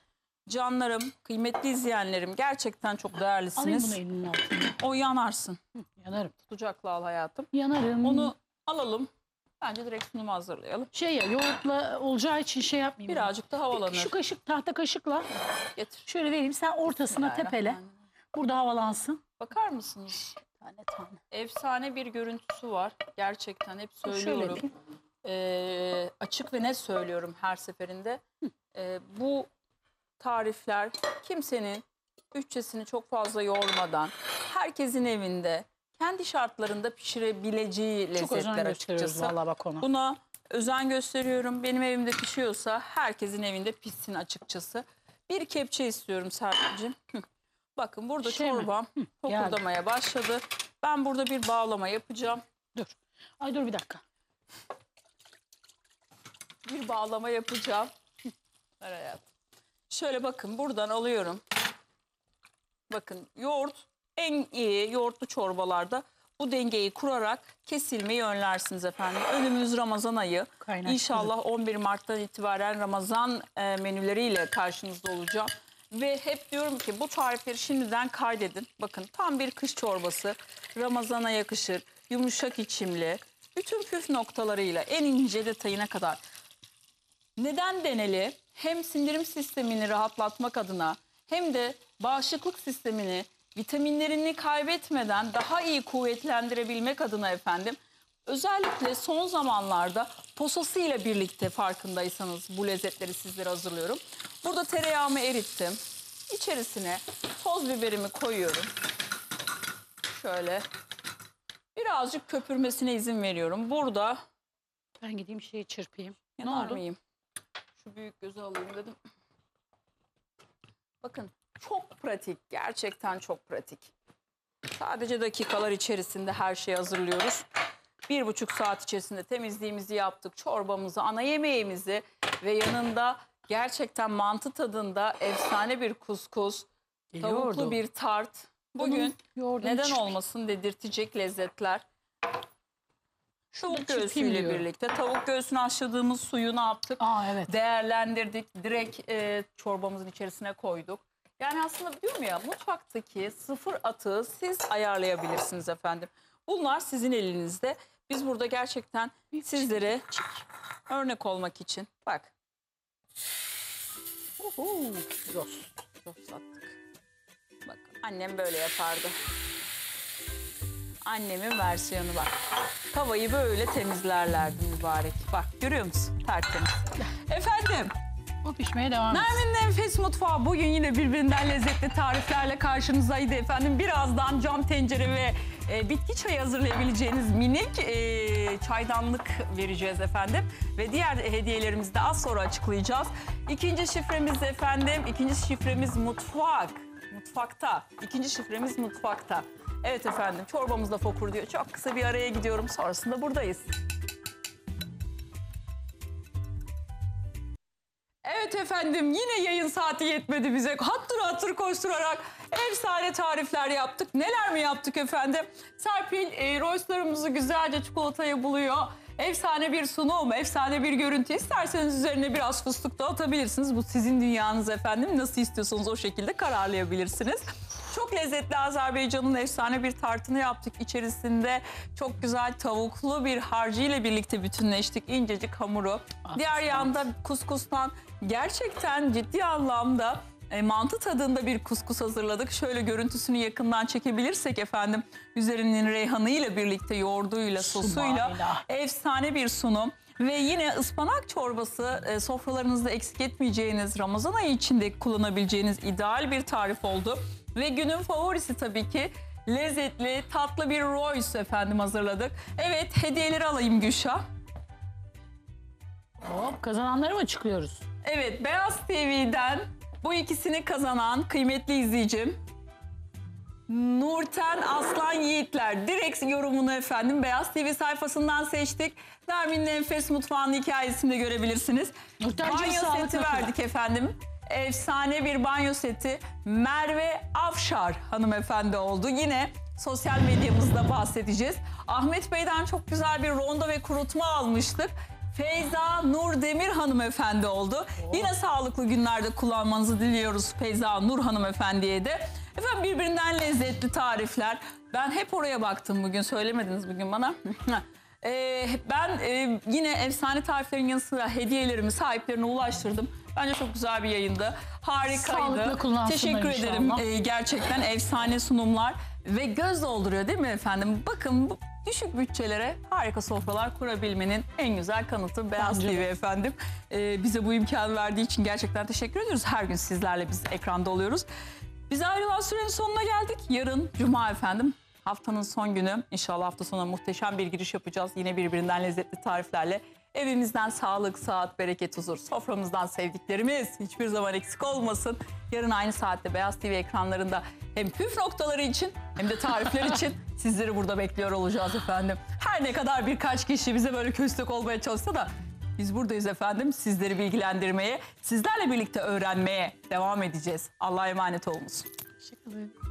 Canlarım, kıymetli izleyenlerim gerçekten çok Alayım değerlisiniz. bunu elimin altına. O yanarsın. Yanarım. Tutacakla al hayatım. Yanarım. Onu alalım. Bence direkt sunumu hazırlayalım. şey ya yoğurtla olacağı için şey yapmayayım. Birazcık da havalanır. Şu kaşık tahta kaşıkla Getir. şöyle vereyim sen ortasına tepele. Bismillahirrahmanirrahim. Burada havalansın. Bakar mısınız? Tane tane. Efsane bir görüntüsü var. Gerçekten hep Şöyle söylüyorum. diyeyim. Ee, açık ve net söylüyorum her seferinde. Ee, bu tarifler kimsenin bütçesini çok fazla yormadan herkesin evinde kendi şartlarında pişirebileceği Çok özen lezzetler gösteriyoruz açıkçası. vallahi bak ona. Buna özen gösteriyorum. Benim evimde pişiyorsa herkesin evinde pişsin açıkçası. Bir kepçe istiyorum Serpil'cim. Hı. Bakın burada Şey mi? çorbam fokurdamaya başladı. Ben burada bir bağlama yapacağım. Dur. Ay dur bir dakika. bir bağlama yapacağım. Ver hayatım. Şöyle bakın buradan alıyorum. Bakın yoğurt en iyi yoğurtlu çorbalarda bu dengeyi kurarak kesilmeyi önlersiniz efendim. Önümüz Ramazan ayı. Kaynak İnşallah 11 Mart'tan itibaren Ramazan e, menüleriyle karşınızda olacağım. Ve hep diyorum ki bu tarifleri şimdiden kaydedin. Bakın tam bir kış çorbası. Ramazana yakışır. Yumuşak içimli. Bütün püf noktalarıyla en ince detayına kadar. Neden deneli? Hem sindirim sistemini rahatlatmak adına hem de bağışıklık sistemini vitaminlerini kaybetmeden daha iyi kuvvetlendirebilmek adına efendim. Özellikle son zamanlarda posası ile birlikte farkındaysanız bu lezzetleri sizlere hazırlıyorum. Burada tereyağımı erittim. İçerisine toz biberimi koyuyorum. Şöyle birazcık köpürmesine izin veriyorum. Burada Ben gideyim şeyi çırpayım. Ne Yanar oldu? mıyım? Şu büyük gözü alayım dedim. Bakın çok pratik. Gerçekten çok pratik. Sadece dakikalar içerisinde her şeyi hazırlıyoruz. Bir buçuk saat içerisinde temizliğimizi yaptık. Çorbamızı, ana yemeğimizi ve yanında gerçekten mantı tadında efsane bir kuskus, tavuklu bir tart. Bugün Bunun neden olmasın dedirtecek lezzetler. Tavuk göğsüyle birlikte. Tavuk göğsünü haşladığımız suyu ne yaptık? Aa evet. Değerlendirdik. Direkt e, çorbamızın içerisine koyduk. Yani aslında diyorum ya mutfaktaki sıfır atığı siz ayarlayabilirsiniz efendim. Bunlar sizin elinizde. Biz burada gerçekten sizlere örnek olmak için. Bak. Uhu, Rost. Rost attık. Bak annem böyle yapardı. Annemin versiyonu bak. Tavayı böyle temizlerlerdi mübarek. Bak görüyor musun? Tertemiz. Efendim. Bu pişmeye devam et. Nermin'in Enfes Mutfağı bugün yine birbirinden lezzetli tariflerle karşınızdaydı efendim. Birazdan cam tencere ve e, bitki çayı hazırlayabileceğiniz minik e, çaydanlık vereceğiz efendim. Ve diğer hediyelerimizi de az sonra açıklayacağız. İkinci şifremiz efendim, ikinci şifremiz mutfak. Mutfakta. İkinci şifremiz mutfakta. Evet efendim çorbamız da fokur diyor. Çok kısa bir araya gidiyorum sonrasında buradayız. Evet efendim yine yayın saati yetmedi bize. Hattır hattır koşturarak efsane tarifler yaptık. Neler mi yaptık efendim? Serpil e, royce'larımızı güzelce çikolataya buluyor. Efsane bir sunum, efsane bir görüntü. İsterseniz üzerine biraz fıstık da atabilirsiniz. Bu sizin dünyanız efendim. Nasıl istiyorsanız o şekilde kararlayabilirsiniz. Çok lezzetli Azerbaycan'ın efsane bir tartını yaptık. İçerisinde çok güzel tavuklu bir harcı ile birlikte bütünleştik. İncecik hamuru. Diğer yanda kuskustan gerçekten ciddi anlamda e, mantı tadında bir kuskus hazırladık. Şöyle görüntüsünü yakından çekebilirsek efendim. Üzerinin reyhanı ile birlikte yoğurduyla, sosuyla Subhanallah. efsane bir sunum. Ve yine ıspanak çorbası e, sofralarınızda eksik etmeyeceğiniz Ramazan ayı içinde kullanabileceğiniz ideal bir tarif oldu. Ve günün favorisi tabii ki lezzetli tatlı bir royce efendim hazırladık. Evet hediyeleri alayım Gülşah. Hop kazananları mı açıklıyoruz? Evet Beyaz TV'den bu ikisini kazanan kıymetli izleyicim Nurten Aslan Yiğitler. Direkt yorumunu efendim Beyaz TV sayfasından seçtik. Nermin'in Enfes Mutfağı'nın hikayesini de görebilirsiniz. Nurtenciğim, banyo seti verdik efendim. Efsane bir banyo seti. Merve Afşar hanımefendi oldu. Yine sosyal medyamızda bahsedeceğiz. Ahmet Bey'den çok güzel bir ronda ve kurutma almıştık. Feyza Nur Demir hanımefendi oldu. Yine sağlıklı günlerde kullanmanızı diliyoruz Feyza Nur hanımefendiye de. Efendim birbirinden lezzetli tarifler. Ben hep oraya baktım bugün. Söylemediniz bugün bana. [laughs] Ee, ben e, yine efsane tariflerin yanı sıra hediyelerimi sahiplerine ulaştırdım. Bence çok güzel bir yayındı. Harikaydı. Teşekkür inşallah. ederim. Ee, gerçekten efsane sunumlar ve göz dolduruyor değil mi efendim? Bakın bu düşük bütçelere harika sofralar kurabilmenin en güzel kanıtı Beyaz Bence TV de. efendim. Ee, bize bu imkanı verdiği için gerçekten teşekkür ediyoruz. Her gün sizlerle biz ekranda oluyoruz. Biz ayrılan sürenin sonuna geldik. Yarın Cuma efendim. Haftanın son günü. İnşallah hafta sonu muhteşem bir giriş yapacağız. Yine birbirinden lezzetli tariflerle. Evimizden sağlık, saat, bereket, huzur. Soframızdan sevdiklerimiz hiçbir zaman eksik olmasın. Yarın aynı saatte Beyaz TV ekranlarında hem püf noktaları için hem de tarifler için [laughs] sizleri burada bekliyor olacağız efendim. Her ne kadar birkaç kişi bize böyle köstek olmaya çalışsa da biz buradayız efendim. Sizleri bilgilendirmeye, sizlerle birlikte öğrenmeye devam edeceğiz. Allah'a emanet olunuz. Teşekkür ederim.